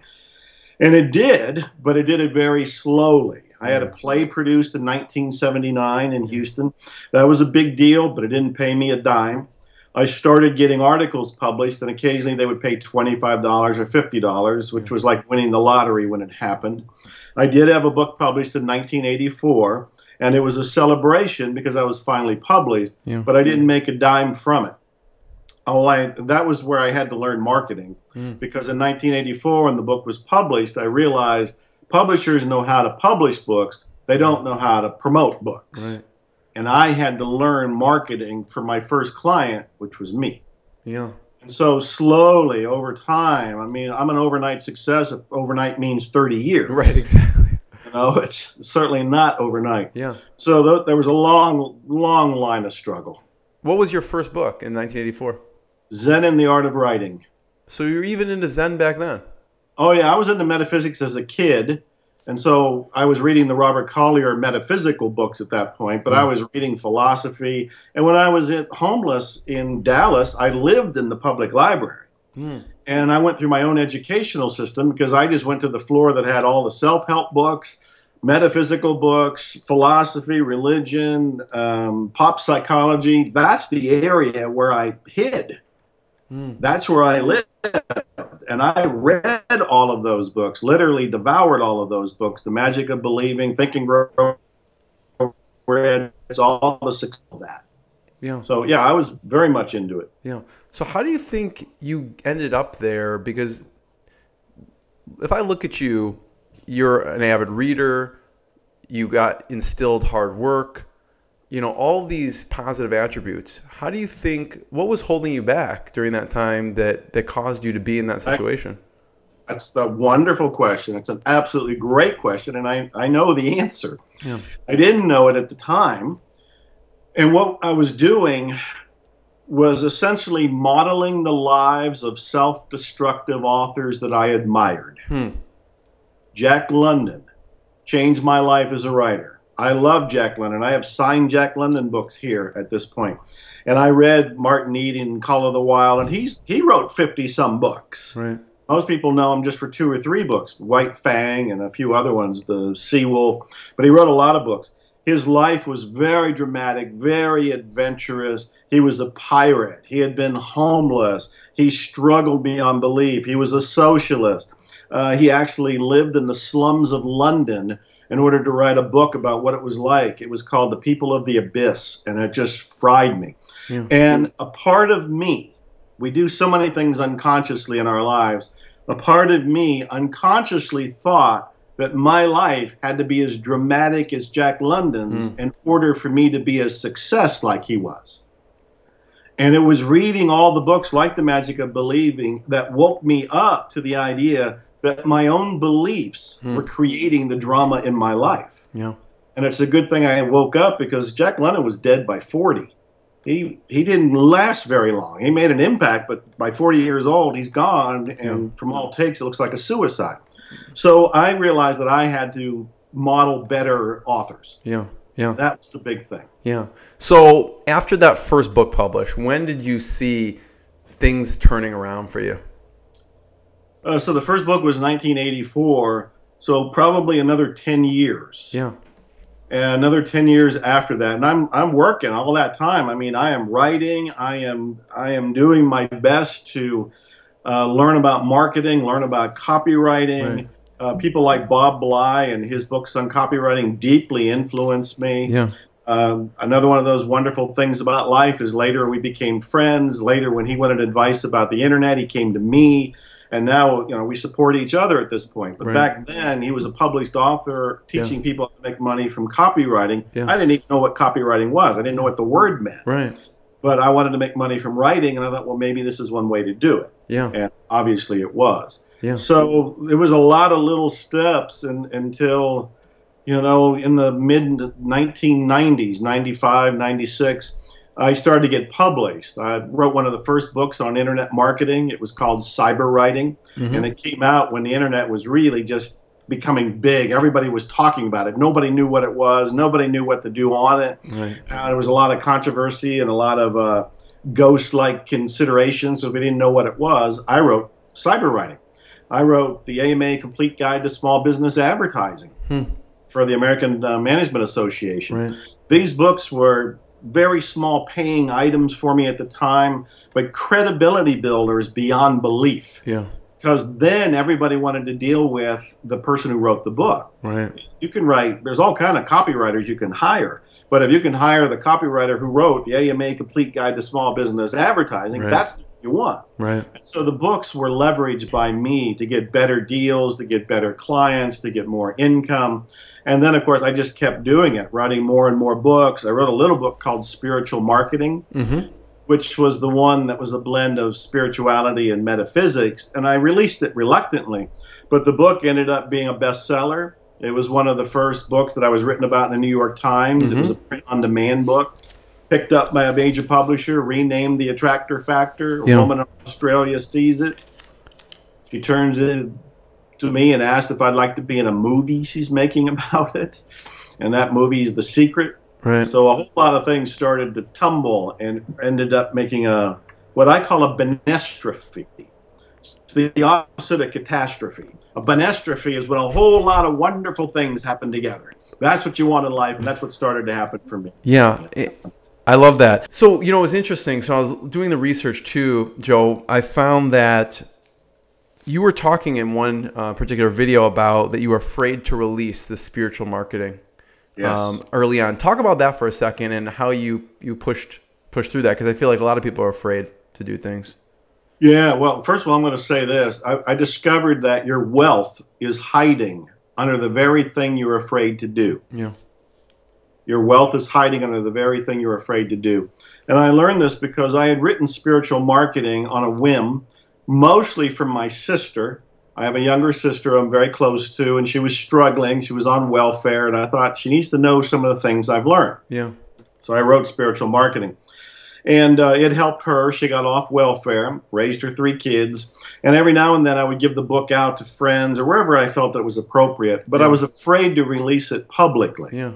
Speaker 4: And it did, but it did it very slowly. I had a mm. play produced in 1979 in Houston. That was a big deal, but it didn't pay me a dime. I started getting articles published, and occasionally they would pay $25 or $50, which mm. was like winning the lottery when it happened. I did have a book published in 1984, and it was a celebration because I was finally published,
Speaker 3: Yeah.
Speaker 4: but I didn't make a dime from it. Oh, I, that was where I had to learn marketing
Speaker 3: Mm.
Speaker 4: because in 1984, when the book was published, I realized publishers know how to publish books, they don't know how to promote books.
Speaker 3: Right.
Speaker 4: And I had to learn marketing for my first client, which was me.
Speaker 3: Yeah.
Speaker 4: And so slowly over time, I mean, I'm an overnight success. If overnight means 30 years,
Speaker 3: Right. Exactly.
Speaker 4: You know, it's certainly not overnight.
Speaker 3: Yeah.
Speaker 4: So th- there was a long, long line of struggle.
Speaker 3: What was your first book in 1984?
Speaker 4: Zen and the Art of Writing.
Speaker 3: So you were even into Zen back then.
Speaker 4: Oh yeah, I was into metaphysics as a kid, and so I was reading the Robert Collier metaphysical books at that point. But I was reading philosophy, and when I was at homeless in Dallas, I lived in the public library,
Speaker 3: Mm.
Speaker 4: and I went through my own educational system because I just went to the floor that had all the self-help books, metaphysical books, philosophy, religion, um, pop psychology. That's the area where I hid.
Speaker 3: Mm.
Speaker 4: That's where I lived. And I read all of those books, literally devoured all of those books. The Magic of Believing, Thinking, Grow it's all the six of that.
Speaker 3: Yeah.
Speaker 4: So, yeah, I was very much into it.
Speaker 3: Yeah. So how do you think you ended up there? Because if I look at you, you're an avid reader. You got instilled hard work. You know all these positive attributes. How do you think? What was holding you back during that time that that caused you to be in that situation?
Speaker 4: That's the wonderful question. It's an absolutely great question, and I, I know the answer.
Speaker 3: Yeah.
Speaker 4: I didn't know it at the time. And what I was doing was essentially modeling the lives of self destructive authors that I admired.
Speaker 3: Hmm.
Speaker 4: Jack London changed my life as a writer. I love Jack London. I have signed Jack London books here at this point. And I read Martin Eden, Call of the Wild, and he's he wrote 50 some books.
Speaker 3: Right.
Speaker 4: Most people know him just for two or three books, White Fang and a few other ones, The Sea Wolf, but he wrote a lot of books. His life was very dramatic, very adventurous. He was a pirate. He had been homeless. He struggled beyond belief. He was a socialist. Uh, he actually lived in the slums of London in order to write a book about what it was like. It was called The People of the Abyss, and it just fried me.
Speaker 3: Yeah.
Speaker 4: And a part of me, we do so many things unconsciously in our lives. A part of me unconsciously thought that my life had to be as dramatic as Jack London's hmm. in order for me to be a success like he was. And it was reading all the books like The Magic of Believing that woke me up to the idea that my own beliefs hmm. were creating the drama in my life.
Speaker 3: Yeah.
Speaker 4: And it's a good thing I woke up because Jack London was dead by 40. He he didn't last very long. He made an impact, but by 40 years old, he's gone. And from all takes, it looks like a suicide. So I realized that I had to model better authors.
Speaker 3: Yeah. Yeah.
Speaker 4: That was the big thing.
Speaker 3: Yeah. So after that first book published, when did you see things turning around for you?
Speaker 4: Uh, so the first book was 1984. So probably another 10 years.
Speaker 3: Yeah.
Speaker 4: and another 10 years after that and i'm i'm working all that time i mean i am writing i am i am doing my best to uh, learn about marketing learn about copywriting
Speaker 3: Right.
Speaker 4: uh, people like bob bly and his books on copywriting deeply influenced me
Speaker 3: Yeah.
Speaker 4: um, another one of those wonderful things about life is later we became friends later when he wanted advice about the internet he came to me and now you know we support each other at this point but
Speaker 3: Right.
Speaker 4: back then he was a published author teaching people how to make money from copywriting
Speaker 3: Yeah.
Speaker 4: i didn't even know what copywriting was i didn't know what the word meant
Speaker 3: Right.
Speaker 4: but i wanted to make money from writing and i thought well maybe this is one way to do it
Speaker 3: Yeah.
Speaker 4: and obviously it was
Speaker 3: Yeah.
Speaker 4: so it was a lot of little steps and, until, you know, in the mid 1990s, 95, 96, I started to get published. I wrote one of the first books on internet marketing. It was called Cyber Writing, and it came out when the internet was really just becoming big. Everybody was talking about it. Nobody knew what it was. Nobody knew what to do on it.
Speaker 3: Right.
Speaker 4: Uh, there was a lot of controversy and a lot of uh, ghost-like considerations. So we didn't know what it was. I wrote cyber writing. I wrote the AMA Complete Guide to Small Business Advertising for the American uh, Management Association.
Speaker 3: Right.
Speaker 4: These books were very small paying items for me at the time, but credibility builders beyond belief.
Speaker 3: Yeah.
Speaker 4: Because then everybody wanted to deal with the person who wrote the book
Speaker 3: Right.
Speaker 4: you can write there's all kind of copywriters you can hire but if you can hire the copywriter who wrote the ama complete guide to small business advertising
Speaker 3: Right.
Speaker 4: that's what you want
Speaker 3: Right.
Speaker 4: so the books were leveraged by me to get better deals to get better clients to get more income and then of course i just kept doing it writing more and more books i wrote a little book called spiritual marketing
Speaker 3: Mm-hmm.
Speaker 4: which was the one that was a blend of spirituality and metaphysics. And I released it reluctantly, but the book ended up being a bestseller. It was one of the first books that I was written about in the New York Times. It was a print on demand book, picked up by a major publisher, renamed The Attractor Factor. A woman in Australia sees it. She turns it to me and asked if I'd like to be in a movie she's making about it. And that movie is The Secret.
Speaker 3: Right.
Speaker 4: So a whole lot of things started to tumble and ended up making a what I call a benestrophe. It's the opposite of catastrophe. A benestrophe is when a whole lot of wonderful things happen together. That's what you want in life, and that's what started to happen for me.
Speaker 3: Yeah, it, I love that. So, you know, it was interesting. So, I was doing the research too, Joe. I found that you were talking in one uh, particular video about that you were afraid to release the spiritual marketing um, early on. Talk about that for a second and how you you pushed pushed through that because I feel like a lot of people are afraid to do things.
Speaker 4: Yeah, well, first of all, I'm going to say this. I, I discovered that your wealth is hiding under the very thing you're afraid to do.
Speaker 3: Yeah.
Speaker 4: Your wealth is hiding under the very thing you're afraid to do. And I learned this because I had written spiritual marketing on a whim, mostly from my sister. I have a younger sister I'm very close to, and she was struggling. She was on welfare, and I thought she needs to know some of the things I've learned.
Speaker 3: Yeah.
Speaker 4: So I wrote spiritual marketing. And uh, it helped her. She got off welfare, raised her three kids. And every now and then I would give the book out to friends or wherever I felt it was appropriate. But I was afraid to release it publicly.
Speaker 3: Yeah.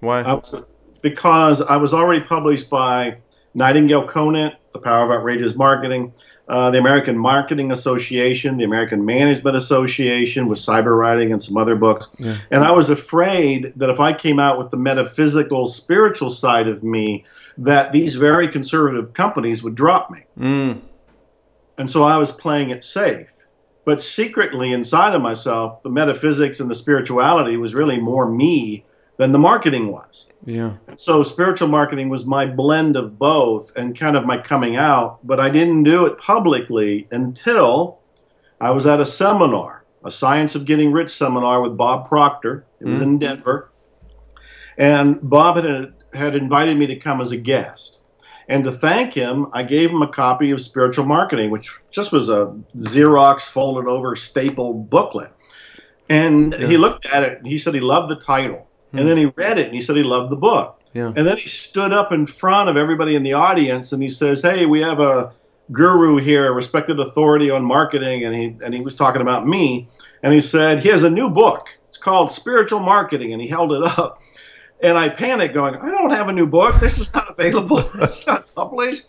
Speaker 3: Why?
Speaker 4: I was- because I was already published by Nightingale Conant, The Power of Outrageous Marketing, uh, the American Marketing Association, the American Management Association with cyber writing and some other books.
Speaker 3: Yeah.
Speaker 4: And I was afraid that if I came out with the metaphysical, spiritual side of me, that these very conservative companies would drop me.
Speaker 3: Mm.
Speaker 4: And so I was playing it safe. But secretly inside of myself, the metaphysics and the spirituality was really more me than the marketing was.
Speaker 3: Yeah.
Speaker 4: So spiritual marketing was my blend of both and kind of my coming out, but I didn't do it publicly until I was at a seminar, a Science of Getting Rich seminar with Bob Proctor. It was mm-hmm. in Denver. And Bob had, had invited me to come as a guest. And to thank him, I gave him a copy of Spiritual Marketing, which just was a Xerox folded over stapled booklet. And he looked at it and he said he loved the title. And then he read it and he said he loved the book.
Speaker 3: Yeah.
Speaker 4: And then he stood up in front of everybody in the audience and he says, Hey, we have a guru here, a respected authority on marketing. And he, and he was talking about me. And he said, He has a new book. It's called Spiritual Marketing. And he held it up. And I panicked, going, I don't have a new book. This is not available. it's not published.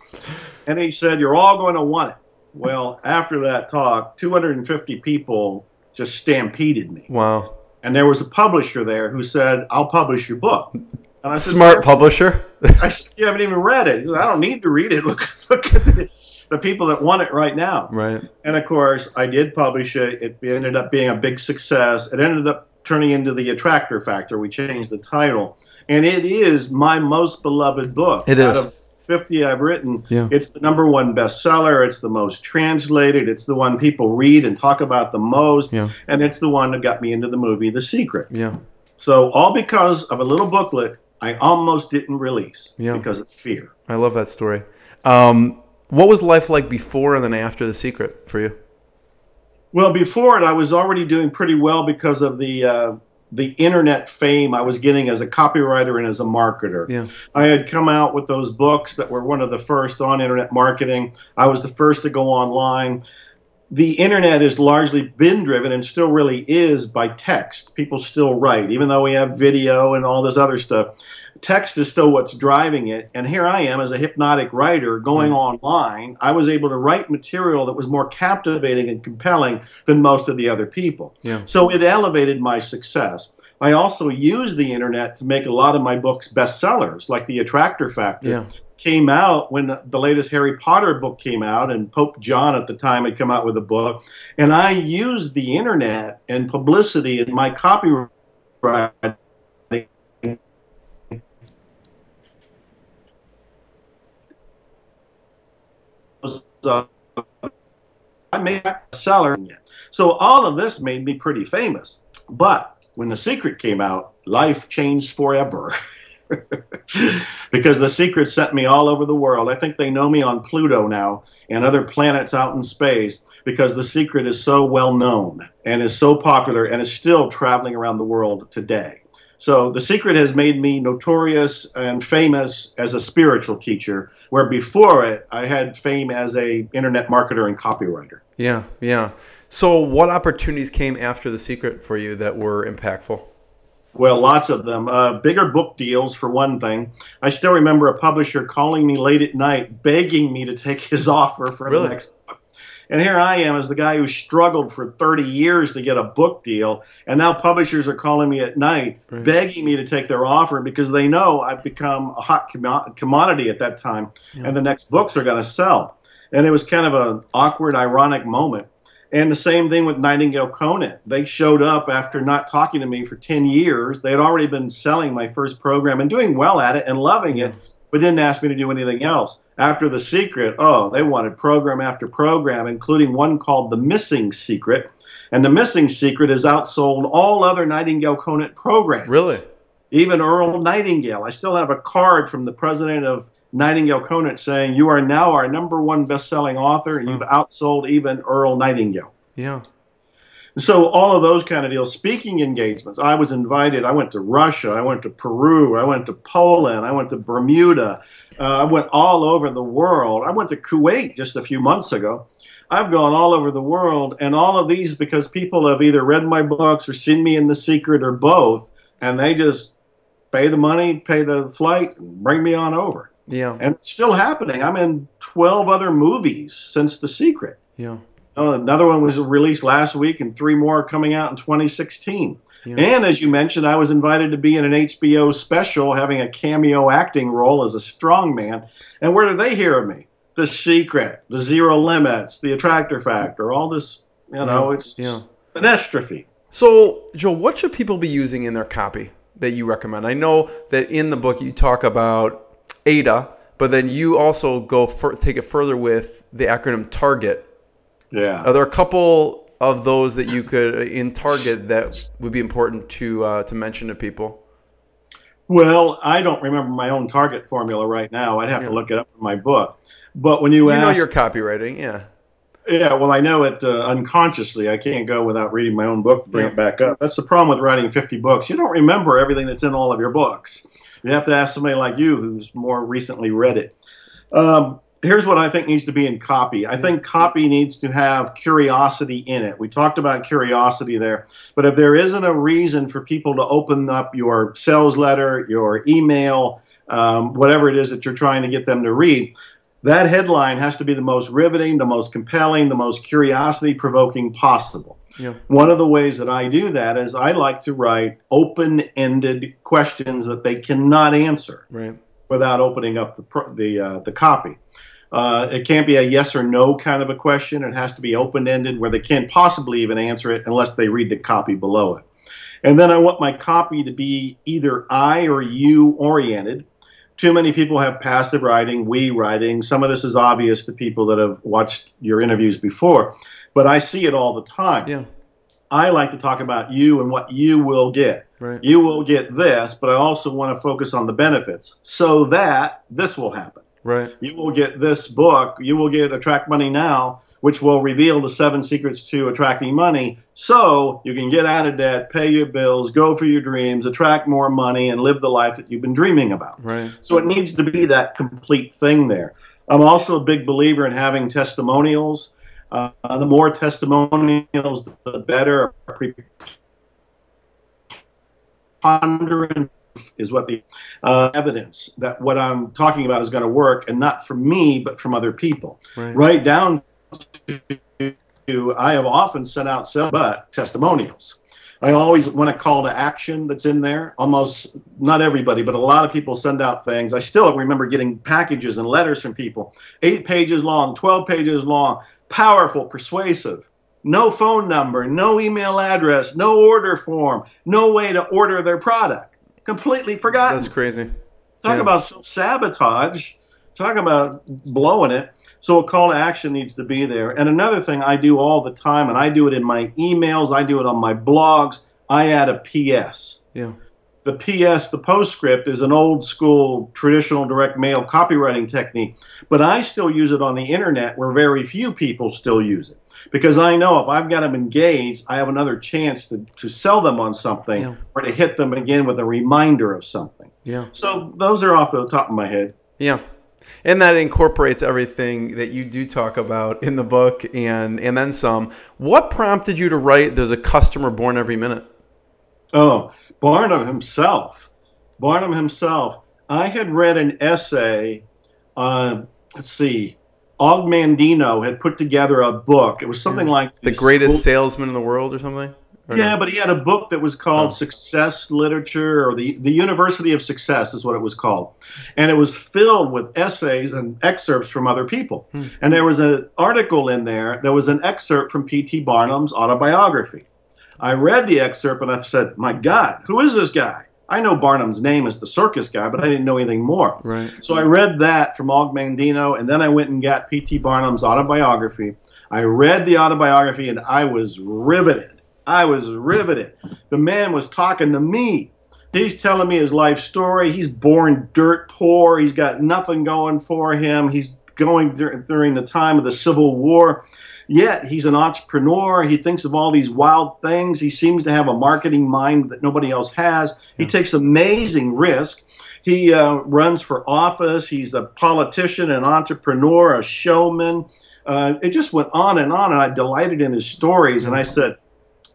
Speaker 4: And he said, You're all going to want it. Well, after that talk, 250 people just stampeded me.
Speaker 3: Wow.
Speaker 4: And there was a publisher there who said, I'll publish your book. And I said,
Speaker 3: Smart publisher.
Speaker 4: I said, you haven't even read it. He said, I don't need to read it. Look, look at the, the people that want it right now.
Speaker 3: right.
Speaker 4: And of course, I did publish it. It ended up being a big success. It ended up turning into the Attractor Factor. We changed the title. And it is my most beloved book.
Speaker 3: It is.
Speaker 4: Out of 50 I've written,
Speaker 3: Yeah.
Speaker 4: it's the number one bestseller. It's the most translated. It's the one people read and talk about the most.
Speaker 3: Yeah.
Speaker 4: And it's the one that got me into the movie The Secret.
Speaker 3: Yeah.
Speaker 4: So, all because of a little booklet I almost didn't release
Speaker 3: Yeah.
Speaker 4: because of fear.
Speaker 3: I love that story. Um, what was life like before and then after the secret for you?
Speaker 4: Well, before it, I was already doing pretty well because of the uh, the internet fame I was getting as a copywriter and as a marketer.
Speaker 3: Yeah.
Speaker 4: I had come out with those books that were one of the first on internet marketing. I was the first to go online. The internet has largely been driven and still really is by text. People still write, even though we have video and all this other stuff. Text is still what's driving it. And here I am as a hypnotic writer going online. I was able to write material that was more captivating and compelling than most of the other people.
Speaker 3: Yeah.
Speaker 4: So it elevated my success. I also used the internet to make a lot of my books bestsellers, like The Attractor Factor.
Speaker 3: Yeah.
Speaker 4: Came out when the latest Harry Potter book came out, and Pope John at the time had come out with a book. And I used the internet and publicity in my copywriting uh, I made a seller. So all of this made me pretty famous. But when The Secret came out, life changed forever. because The Secret sent me all over the world. I think they know me on Pluto now and other planets out in space because The Secret is so well known and is so popular and is still traveling around the world today. So The Secret has made me notorious and famous as a spiritual teacher, where before it I had fame as a internet marketer and copywriter.
Speaker 3: Yeah. Yeah. So what opportunities came after the secret for you that were impactful?
Speaker 4: Well, lots of them. Uh, bigger book deals, for one thing. I still remember a publisher calling me late at night, begging me to take his offer for
Speaker 3: Really?
Speaker 4: the next book. And here I am as the guy who struggled for 30 years to get a book deal. And now publishers are calling me at night,
Speaker 3: Right.
Speaker 4: begging me to take their offer because they know I've become a hot commo- commodity at that time. And the next books are going to sell. And it was kind of an awkward, ironic moment. And the same thing with Nightingale Conant. They showed up after not talking to me for 10 years. They had already been selling my first program and doing well at it and loving it, but didn't ask me to do anything else. After The Secret, oh, they wanted program after program, including one called The Missing Secret. And The Missing Secret has outsold all other Nightingale Conant programs
Speaker 3: Really?
Speaker 4: even Earl Nightingale. I still have a card from the president of Nightingale Conant saying, You are now our number one best selling author, and you've hmm. outsold even Earl Nightingale.
Speaker 3: Yeah.
Speaker 4: So, all of those kind of deals. Speaking engagements, I was invited. I went to Russia, I went to Peru, I went to Poland, I went to Bermuda, uh, I went all over the world. I went to Kuwait just a few months ago. I've gone all over the world, and all of these because people have either read my books or seen me in The Secret or both, and they just pay the money, pay the flight, and bring me on over.
Speaker 3: Yeah.
Speaker 4: And it's still happening. I'm in 12 other movies since The Secret.
Speaker 3: Yeah.
Speaker 4: Uh, another one was released last week, and three more are coming out in 2016.
Speaker 3: Yeah.
Speaker 4: And as you mentioned, I was invited to be in an HBO special having a cameo acting role as a strongman. And where did they hear of me? The Secret, The Zero Limits, The Attractor Factor, all this, you know, it's
Speaker 3: Yeah.
Speaker 4: an estrophy.
Speaker 3: So, Joe, what should people be using in their copy that you recommend? I know that in the book you talk about AIDA, but then you also go for, take it further with the acronym TARGET.
Speaker 4: Yeah.
Speaker 3: Are there a couple of those that you could in Target that would be important to uh, to mention to people?
Speaker 4: Well, I don't remember my own target formula right now. I'd have to look it up in my book. But when you,
Speaker 3: You
Speaker 4: ask,
Speaker 3: know your copywriting, yeah.
Speaker 4: yeah, well, I know it uh, unconsciously. I can't go without reading my own book to bring
Speaker 3: Yeah.
Speaker 4: it back up. That's the problem with writing 50 books. You don't remember everything that's in all of your books. You have to ask somebody like you who's more recently read it. Um, here's what I think needs to be in copy. I think copy needs to have curiosity in it. We talked about curiosity there, but if there isn't a reason for people to open up your sales letter, your email, um, whatever it is that you're trying to get them to read, that headline has to be the most riveting, the most compelling, the most curiosity provoking possible.
Speaker 3: Yeah.
Speaker 4: One of the ways that I do that is I like to write open ended questions that they cannot answer
Speaker 3: Right.
Speaker 4: without opening up the the uh, the copy. Uh, it can't be a yes or no kind of a question. It has to be open ended where they can't possibly even answer it unless they read the copy below it. And then I want my copy to be either I or you oriented. Too many people have passive writing, we writing. Some of this is obvious to people that have watched your interviews before, but I see it all the time.
Speaker 3: Yeah.
Speaker 4: I like to talk about you and what you will get.
Speaker 3: Right.
Speaker 4: You will get this, but I also want to focus on the benefits so that this will happen.
Speaker 3: Right.
Speaker 4: You will get this book, you will get Attract Money Now, which will reveal the seven secrets to attracting money so you can get out of debt, pay your bills, go for your dreams, attract more money, and live the life that you've been dreaming about.
Speaker 3: Right.
Speaker 4: So it needs to be that complete thing there. I'm also a big believer in having testimonials. Uh, the more testimonials, the better. Pondering is what the uh, evidence that what I'm talking about is going to work, and not from me, but from other people.
Speaker 3: Right.
Speaker 4: Right down to, I have often sent out self but testimonials. I always want a call to action that's in there. Almost not everybody, but a lot of people send out things. I still remember getting packages and letters from people, eight pages long, 12 pages long, powerful, persuasive. No phone number, no email address, no order form, no way to order their product. Completely forgotten.
Speaker 3: That's crazy.
Speaker 4: Talk
Speaker 3: Yeah.
Speaker 4: about sabotage. Talk about blowing it. So a call to action needs to be there. And another thing I do all the time, and I do it in my emails, I do it on my blogs, I add a PS.
Speaker 3: Yeah.
Speaker 4: The PS, the postscript, is an old school traditional direct mail copywriting technique, but I still use it on the internet where very few people still use it. Because I know if I've got them engaged, I have another chance to, to sell them on something
Speaker 3: Yeah.
Speaker 4: or to hit them again with a reminder of something.
Speaker 3: Yeah.
Speaker 4: So those are off the top of my head.
Speaker 3: Yeah. And that incorporates everything that you do talk about in the book and and then some. What prompted you to write There's a customer born every minute?
Speaker 4: Oh, Barnum himself. Barnum himself. I had read an essay. Uh, let's see. Og Mandino had put together a book. It was something like
Speaker 3: The greatest salesman in the world or something? Or
Speaker 4: Yeah,
Speaker 3: no?
Speaker 4: but he had a book that was called
Speaker 3: Oh.
Speaker 4: Success Literature, or the the University of Success is what it was called, and it was filled with essays and excerpts from other people.
Speaker 3: Hmm.
Speaker 4: And there was an article in there. There was an excerpt from P.T. Barnum's autobiography. I read the excerpt and I said, "My God, who is this guy?" I know Barnum's name is the circus guy, but I didn't know anything more.
Speaker 3: Right.
Speaker 4: So I read that from Og Mandino, and then I went and got P.T. Barnum's autobiography. I read the autobiography, and I was riveted. I was riveted. The man was talking to me. He's telling me his life story. He's born dirt poor. He's got nothing going for him. He's going dur- during the time of the Civil War. Yet he's an entrepreneur. He thinks of all these wild things. He seems to have a marketing mind that nobody else has. He takes amazing risk. He uh, runs for office. He's a politician, an entrepreneur, a showman. Uh, it just went on and on, and I delighted in his stories. And I said,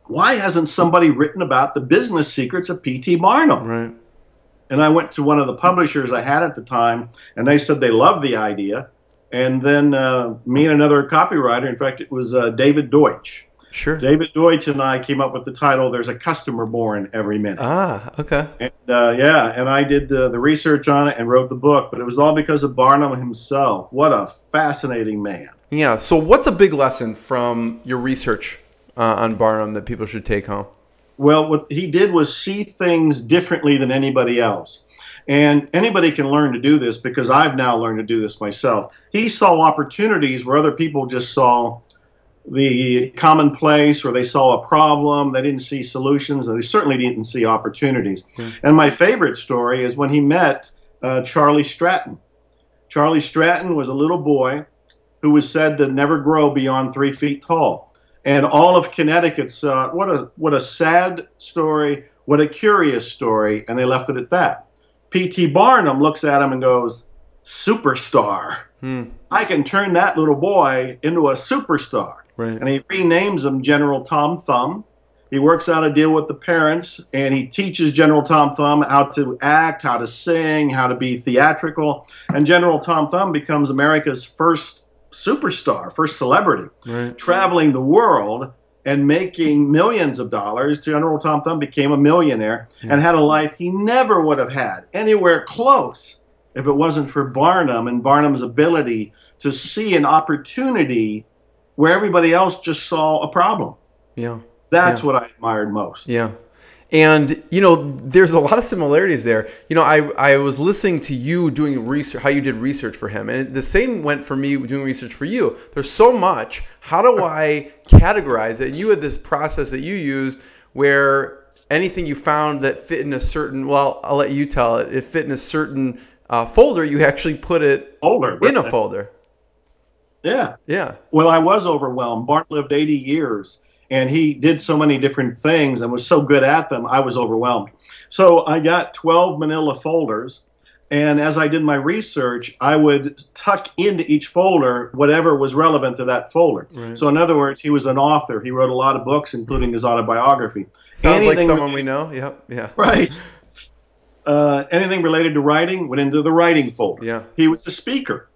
Speaker 4: why hasn't somebody written about the business secrets of P.T. Barnum?
Speaker 3: Right.
Speaker 4: And I went to one of the publishers I had at the time, and they said they loved the idea. And then uh, me and another copywriter, in fact, it was uh, David Deutsch.
Speaker 3: Sure.
Speaker 4: David Deutsch and I came up with the title "There's a Customer Born Every Minute."
Speaker 3: Ah, okay.
Speaker 4: And, uh, yeah, and I did the, the research on it and wrote the book, but it was all because of Barnum himself. What a fascinating man.
Speaker 3: Yeah. So, what's a big lesson from your research uh, on Barnum that people should take home?
Speaker 4: Well, what he did was see things differently than anybody else. And anybody can learn to do this because I've now learned to do this myself. He saw opportunities where other people just saw the commonplace or they saw a problem, they didn't see solutions, and they certainly didn't see opportunities. And my favorite story is when he met uh, Charlie Stratton. Charlie Stratton was a little boy who was said to never grow beyond three feet tall. And all of Connecticut saw what a what a sad story, what a curious story, and they left it at that. P.T. Barnum looks at him and goes, "Superstar! Hmm. I can turn that little boy into a superstar."
Speaker 3: Right.
Speaker 4: And he renames him General Tom Thumb. He works out a deal with the parents, and he teaches General Tom Thumb how to act, how to sing, how to be theatrical. And General Tom Thumb becomes America's first superstar, first celebrity
Speaker 3: Right.
Speaker 4: traveling the world and making millions of dollars. General Tom Thumb became a millionaire and had a life he never would have had anywhere close if it wasn't for Barnum and Barnum's ability to see an opportunity where everybody else just saw a problem.
Speaker 3: Yeah.
Speaker 4: That's
Speaker 3: Yeah.
Speaker 4: what I admired most.
Speaker 3: Yeah. And you know, there's a lot of similarities there. You know, I I was listening to you doing research, how you did research for him, and the same went for me doing research for you. There's so much. How do I categorize it? You had this process that you used where anything you found that fit in a certain well, I'll let you tell it. It fit in a certain uh, folder. You actually put it
Speaker 4: folder
Speaker 3: in a folder.
Speaker 4: Yeah.
Speaker 3: Yeah.
Speaker 4: Well, I was overwhelmed. Bart lived 80 years and he did so many different things and was so good at them, I was overwhelmed. So I got 12 manila folders. And as I did my research, I would tuck into each folder whatever was relevant to that folder.
Speaker 3: Right.
Speaker 4: So, in other words, he was an author. He wrote a lot of books, including his autobiography.
Speaker 3: Sounds like someone we know. Yep. Yeah.
Speaker 4: Right. Uh, anything related to writing went into the writing folder.
Speaker 3: Yeah.
Speaker 4: He was a speaker.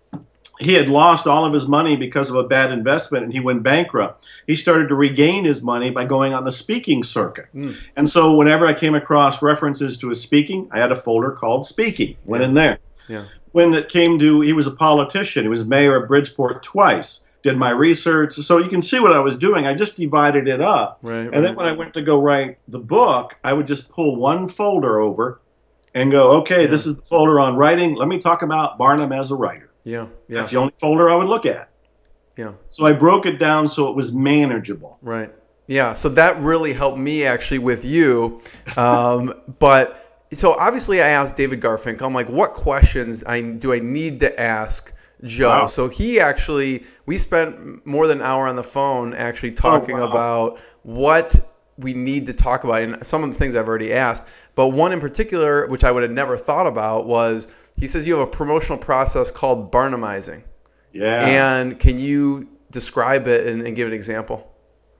Speaker 4: He had lost all of his money because of a bad investment and he went bankrupt. He started to regain his money by going on the speaking circuit. Hmm. And so whenever I came across references to his speaking, I had a folder called speaking. Went in there.
Speaker 3: Yeah.
Speaker 4: When it came to he was a politician, he was mayor of Bridgeport twice. Did my research. So you can see what I was doing. I just divided it up.
Speaker 3: Right.
Speaker 4: And then when I went to go write the book, I would just pull one folder over and go, okay, this is the folder on writing. Let me talk about Barnum as a writer.
Speaker 3: Yeah. Yeah.
Speaker 4: That's the only folder I would look at.
Speaker 3: Yeah.
Speaker 4: So I broke it down so it was manageable.
Speaker 3: Right. Yeah. So that really helped me actually with you. Um, but so obviously I asked David Garfinkel, I'm like, what questions I do I need to ask Joe?
Speaker 4: Wow.
Speaker 3: So he actually, we spent more than an hour on the phone actually talking
Speaker 4: wow.
Speaker 3: about what we need to talk about. And some of the things I've already asked, but one in particular, which I would have never thought about was he says you have a promotional process called Barnumizing.
Speaker 4: Yeah.
Speaker 3: And can you describe it and, and give an example?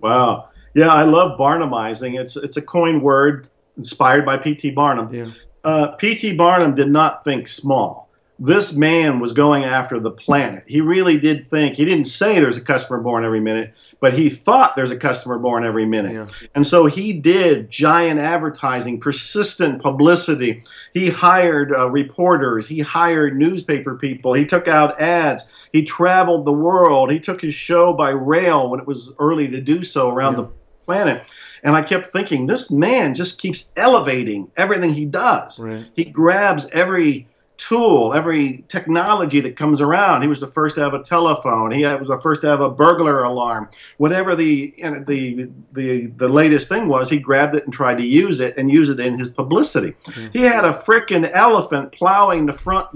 Speaker 4: wow. Yeah, I love Barnumizing. It's it's a coined word inspired by P.T. Barnum.
Speaker 3: Yeah.
Speaker 4: Uh, P.T. Barnum did not think small. This man was going after the planet. He really did think. He didn't say there's a customer born every minute, but he thought there's a customer born every minute.
Speaker 3: Yeah.
Speaker 4: And so he did giant advertising, persistent publicity. He hired uh, reporters. He hired newspaper people. He took out ads. He traveled the world. He took his show by rail when it was early to do so around
Speaker 3: Yeah.
Speaker 4: the planet. And I kept thinking, this man just keeps elevating everything he does.
Speaker 3: Right.
Speaker 4: He grabs every tool, every technology that comes around. He was the first to have a telephone. He was the first to have a burglar alarm. Whatever the the the the latest thing was, he grabbed it and tried to use it and use it in his publicity. Mm-hmm. He had a frickin' elephant plowing the front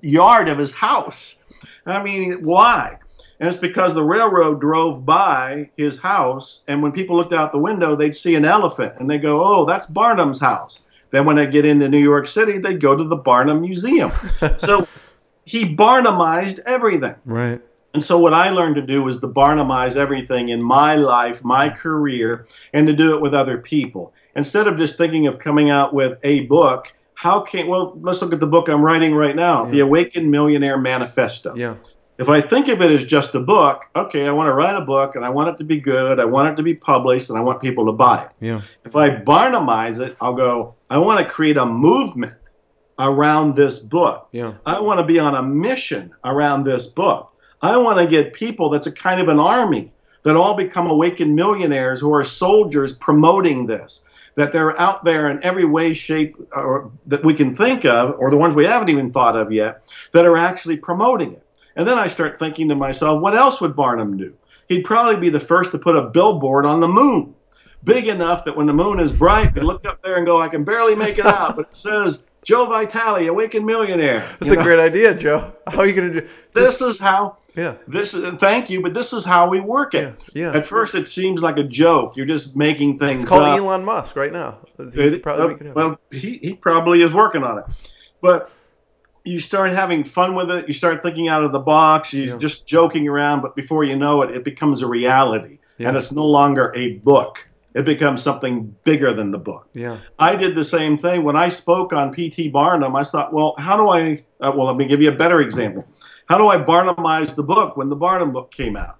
Speaker 4: yard of his house. I mean, why? And it's because the railroad drove by his house, and when people looked out the window, they'd see an elephant, and they go, "Oh, that's Barnum's house." Then when they get into New York City, they'd go to the Barnum Museum. so he Barnumized everything.
Speaker 3: Right.
Speaker 4: And so what I learned to do was to Barnumize everything in my life, my career, and to do it with other people. Instead of just thinking of coming out with a book, how can well let's look at the book I'm writing right now, The Awakened Millionaire Manifesto.
Speaker 3: Yeah.
Speaker 4: If I think of it as just a book, okay, I want to write a book and I want it to be good, I want it to be published, and I want people to buy it.
Speaker 3: Yeah.
Speaker 4: If I Barnumize it, I'll go, I want to create a movement around this book.
Speaker 3: Yeah.
Speaker 4: I want to be on a mission around this book. I want to get people that's a kind of an army that all become awakened millionaires who are soldiers promoting this. That they're out there in every way, shape, or that we can think of, or the ones we haven't even thought of yet, that are actually promoting it. And then I start thinking to myself, what else would Barnum do? He'd probably be the first to put a billboard on the moon, big enough that when the moon is bright, you look up there and go, I can barely make it out, but it says Joe Vitale, awakened millionaire.
Speaker 3: That's
Speaker 4: You
Speaker 3: a
Speaker 4: know?
Speaker 3: great idea, Joe. How are you going to do
Speaker 4: This is how.
Speaker 3: Yeah.
Speaker 4: This is thank you, but this is how we work it.
Speaker 3: Yeah, yeah.
Speaker 4: At first, it seems like a joke. You're just making things
Speaker 3: It's called
Speaker 4: up.
Speaker 3: Elon Musk right now. He
Speaker 4: It-
Speaker 3: probably
Speaker 4: uh,
Speaker 3: make it happen.
Speaker 4: well, he, he probably is working on it. But you start having fun with it. You start thinking out of the box. You're
Speaker 3: Yeah.
Speaker 4: just joking around. But before you know it, it becomes a reality.
Speaker 3: Yeah.
Speaker 4: And it's no longer a book. It becomes something bigger than the book.
Speaker 3: yeah.
Speaker 4: I did the same thing when I spoke on P.T. Barnum. I thought, well, how do I? Uh, well, let me give you a better example. How do I Barnumize the book when the Barnum book came out?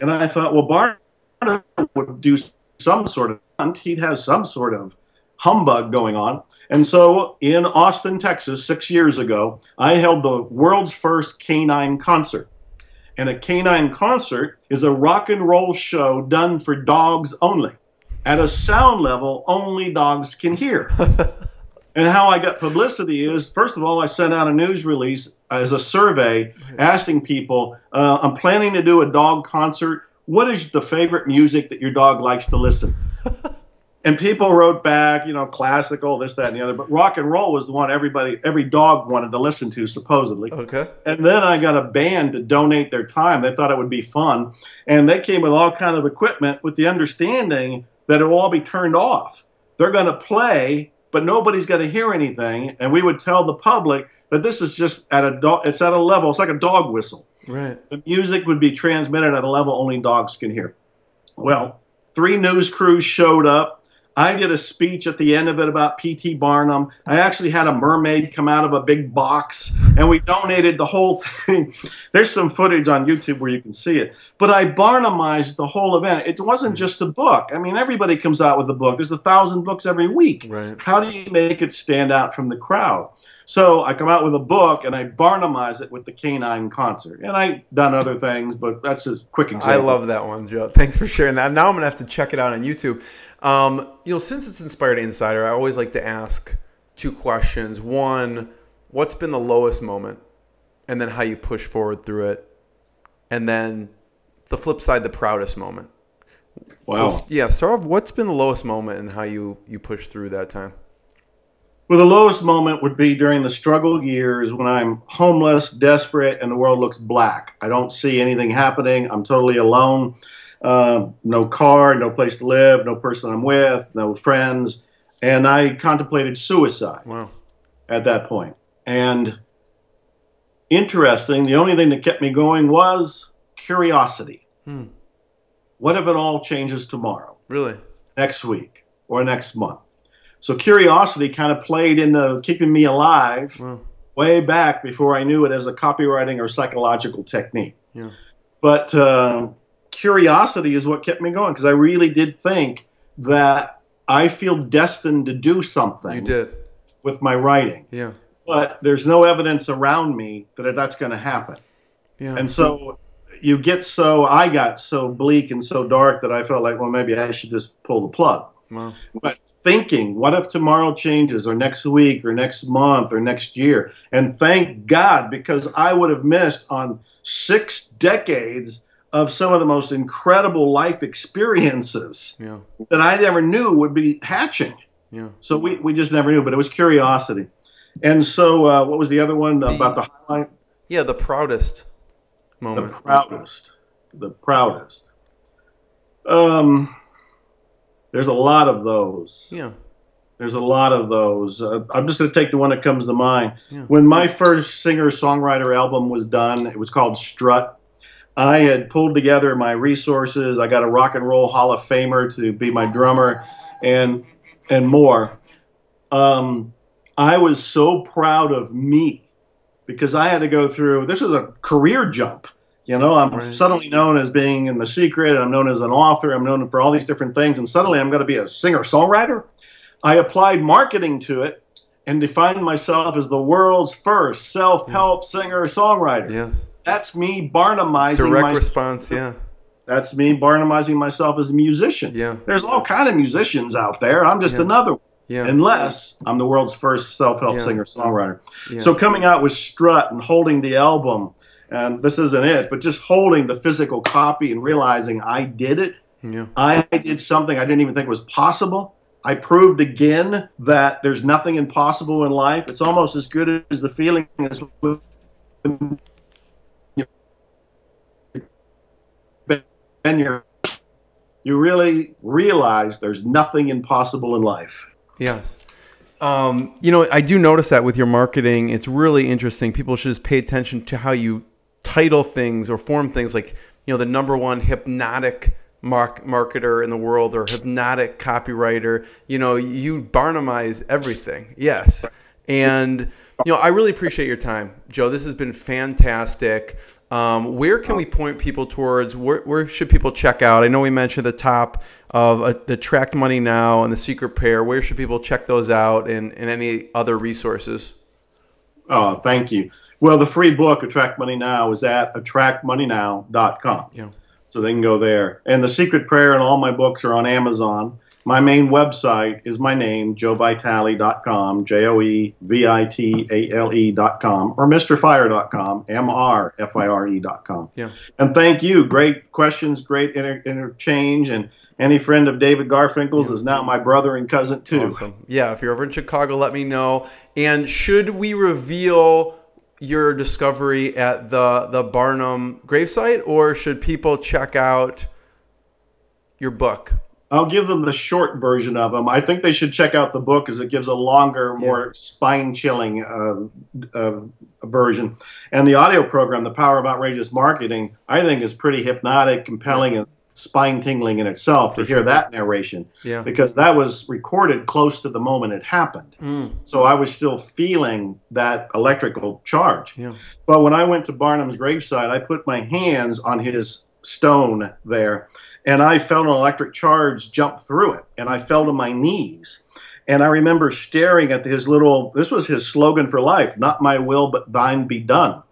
Speaker 4: And I thought, well, Barnum would do some sort of hunt. He'd have some sort of humbug going on. And so in Austin, Texas, six years ago, I held the world's first canine concert. And a canine concert is a rock and roll show done for dogs only. At a sound level only dogs can hear. and how I got publicity is first of all, I sent out a news release as a survey asking people, uh, I'm planning to do a dog concert. What is the favorite music that your dog likes to listen? and people wrote back, you know, classical, this, that, and the other. But rock and roll was the one everybody, every dog wanted to listen to, supposedly.
Speaker 3: Okay.
Speaker 4: And then I got a band to donate their time. They thought it would be fun, and they came with all kind of equipment with the understanding that it will all be turned off. They're going to play, but nobody's going to hear anything. And we would tell the public that this is just at a dog. It's at a level. It's like a dog whistle.
Speaker 3: Right.
Speaker 4: The music would be transmitted at a level only dogs can hear. Well, three news crews showed up. I did a speech at the end of it about P.T. Barnum. I actually had a mermaid come out of a big box, and we donated the whole thing. There's some footage on YouTube where you can see it. But I Barnumized the whole event. It wasn't just a book. I mean, everybody comes out with a book. There's a thousand books every week.
Speaker 3: Right.
Speaker 4: How do you make it stand out from the crowd? So I come out with a book and I Barnumize it with the canine concert. And I've done other things, but that's a quick example.
Speaker 3: I love that one, Joe. Thanks for sharing that. Now I'm gonna have to check it out on YouTube. Um, you know, since it's Inspired Insider, I always like to ask two questions. One, what's been the lowest moment, and then how you push forward through it, and then the flip side, the proudest moment.
Speaker 4: Wow.
Speaker 3: So, yeah, start off. What's been the lowest moment and how you you push through that time?
Speaker 4: Well, the lowest moment would be during the struggle years when I'm homeless, desperate, and the world looks black. I don't see anything happening. I'm totally alone. Uh, no car, no place to live, no person I'm with, no friends. And I contemplated suicide
Speaker 3: Wow.
Speaker 4: at that point. And interesting, the only thing that kept me going was curiosity.
Speaker 3: Hmm.
Speaker 4: What if it all changes tomorrow?
Speaker 3: Really?
Speaker 4: next week or next month. So curiosity kind of played into keeping me alive
Speaker 3: Wow.
Speaker 4: way back before I knew it as a copywriting or psychological technique.
Speaker 3: Yeah.
Speaker 4: But uh, curiosity is what kept me going because I really did think that I feel destined to do something
Speaker 3: You did.
Speaker 4: with my writing.
Speaker 3: Yeah.
Speaker 4: But there's no evidence around me that that's going to happen.
Speaker 3: Yeah.
Speaker 4: And so you get so, I got so bleak and so dark that I felt like, well, maybe I should just pull the plug.
Speaker 3: wow.
Speaker 4: But thinking, what if tomorrow changes, or next week, or next month, or next year? And thank God, because I would have missed on six decades of some of the most incredible life experiences
Speaker 3: Yeah.
Speaker 4: that I never knew would be hatching.
Speaker 3: Yeah.
Speaker 4: So we, we just never knew, but it was curiosity. And so, uh, what was the other one about the highlight?
Speaker 3: Yeah. The proudest moment.
Speaker 4: The proudest. The proudest. Um, there's a lot of those.
Speaker 3: yeah.
Speaker 4: There's a lot of those. Uh, I'm just going to take the one that comes to mind.
Speaker 3: Yeah.
Speaker 4: When my first singer songwriter album was done, it was called Strut. I had pulled together my resources. I got a rock and roll Hall of Famer to be my drummer, and and more. Um, I was so proud of me because I had to go through this is a career jump. You know, I'm
Speaker 3: Right.
Speaker 4: suddenly known as being in the secret, and I'm known as an author, I'm known for all these different things, and suddenly I'm going to be a singer songwriter. I applied marketing to it and defined myself as the world's first self help singer songwriter.
Speaker 3: Yes.
Speaker 4: That's me Barnumizing
Speaker 3: Direct
Speaker 4: myself.
Speaker 3: response. Yeah.
Speaker 4: That's me Barnumizing myself as a musician.
Speaker 3: Yeah.
Speaker 4: There's all kind of musicians out there. I'm just
Speaker 3: Yeah.
Speaker 4: another one
Speaker 3: Yeah.
Speaker 4: unless I'm the world's first self-help
Speaker 3: Yeah.
Speaker 4: singer songwriter.
Speaker 3: yeah.
Speaker 4: So coming out with Strut and holding the album, and this isn't it, but just holding the physical copy and realizing I did it.
Speaker 3: yeah.
Speaker 4: I did something I didn't even think was possible. I proved again that there's nothing impossible in life. It's almost as good as the feeling as when when you're you really realize there's nothing impossible in life.
Speaker 3: Yes. Um, you know, I do notice that with your marketing, it's really interesting. People should just pay attention to how you title things or form things like, you know, the number one hypnotic mark- marketer in the world or hypnotic copywriter. You know, you Barnumize everything. Yes. And, you know, I really appreciate your time, Joe. This has been fantastic. Um, where can we point people towards? Where, where should people check out? I know we mentioned the top of uh, the Attract Money Now and the Secret Prayer. Where should people check those out and, and any other resources?
Speaker 4: Oh, thank you. Well, the free book, Attract Money Now, is at attractmoneynow.com.
Speaker 3: Yeah.
Speaker 4: So they can go there. And The Secret Prayer and all my books are on Amazon. My main website is my name, joevitale.com, J O E V I T A L E.com, or MrFire.com, M R F I R E.com.
Speaker 3: Yeah.
Speaker 4: And thank you. Great questions, great inter- interchange. And any friend of David Garfinkel's is now my brother and cousin, too.
Speaker 3: Awesome. Yeah, if you're ever in Chicago, let me know. And should we reveal your discovery at the the Barnum gravesite, or should people check out your book?
Speaker 4: I'll give them the short version of them. I think they should check out the book because it gives a longer, more spine-chilling uh, uh, version. And the audio program, The Power of Outrageous Marketing, I think is pretty hypnotic, compelling, and spine-tingling in itself to hear that narration
Speaker 3: Yeah.
Speaker 4: because that was recorded close to the moment it happened.
Speaker 3: Mm,
Speaker 4: So I was still feeling that electrical charge.
Speaker 3: yeah.
Speaker 4: But when I went to Barnum's gravesite, I put my hands on his stone there, and I felt an electric charge jump through it, and I fell to my knees. And I remember staring at his little, this was his slogan for life not my will, but thine be done.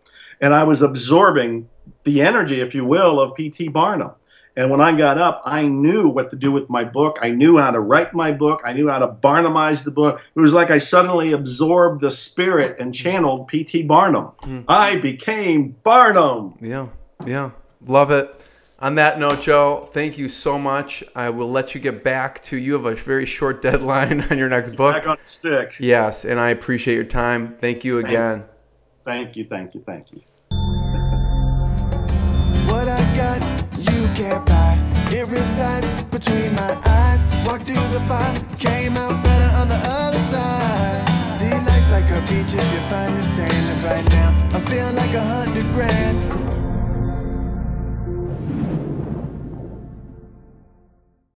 Speaker 4: And I was absorbing the energy, if you will, of P.T. Barnum. And when I got up, I knew what to do with my book. I knew how to write my book. I knew how to Barnumize the book. It was like I suddenly absorbed the spirit and channeled P.T. Barnum. Mm. I became Barnum.
Speaker 3: Yeah, yeah, love it. On that note, Joe, thank you so much. I will let you get back to. You have a very short deadline on your next book.
Speaker 4: Back on the stick.
Speaker 3: Yes, and I appreciate your time. Thank you again.
Speaker 4: Thank you, thank you, thank you.
Speaker 1: What I got, you can't buy. It resides between my eyes. Walked through the fire, came out better on the other side. See, life's like a beach if you find the sand. And right now, I feel like a hundred grand. Thank you.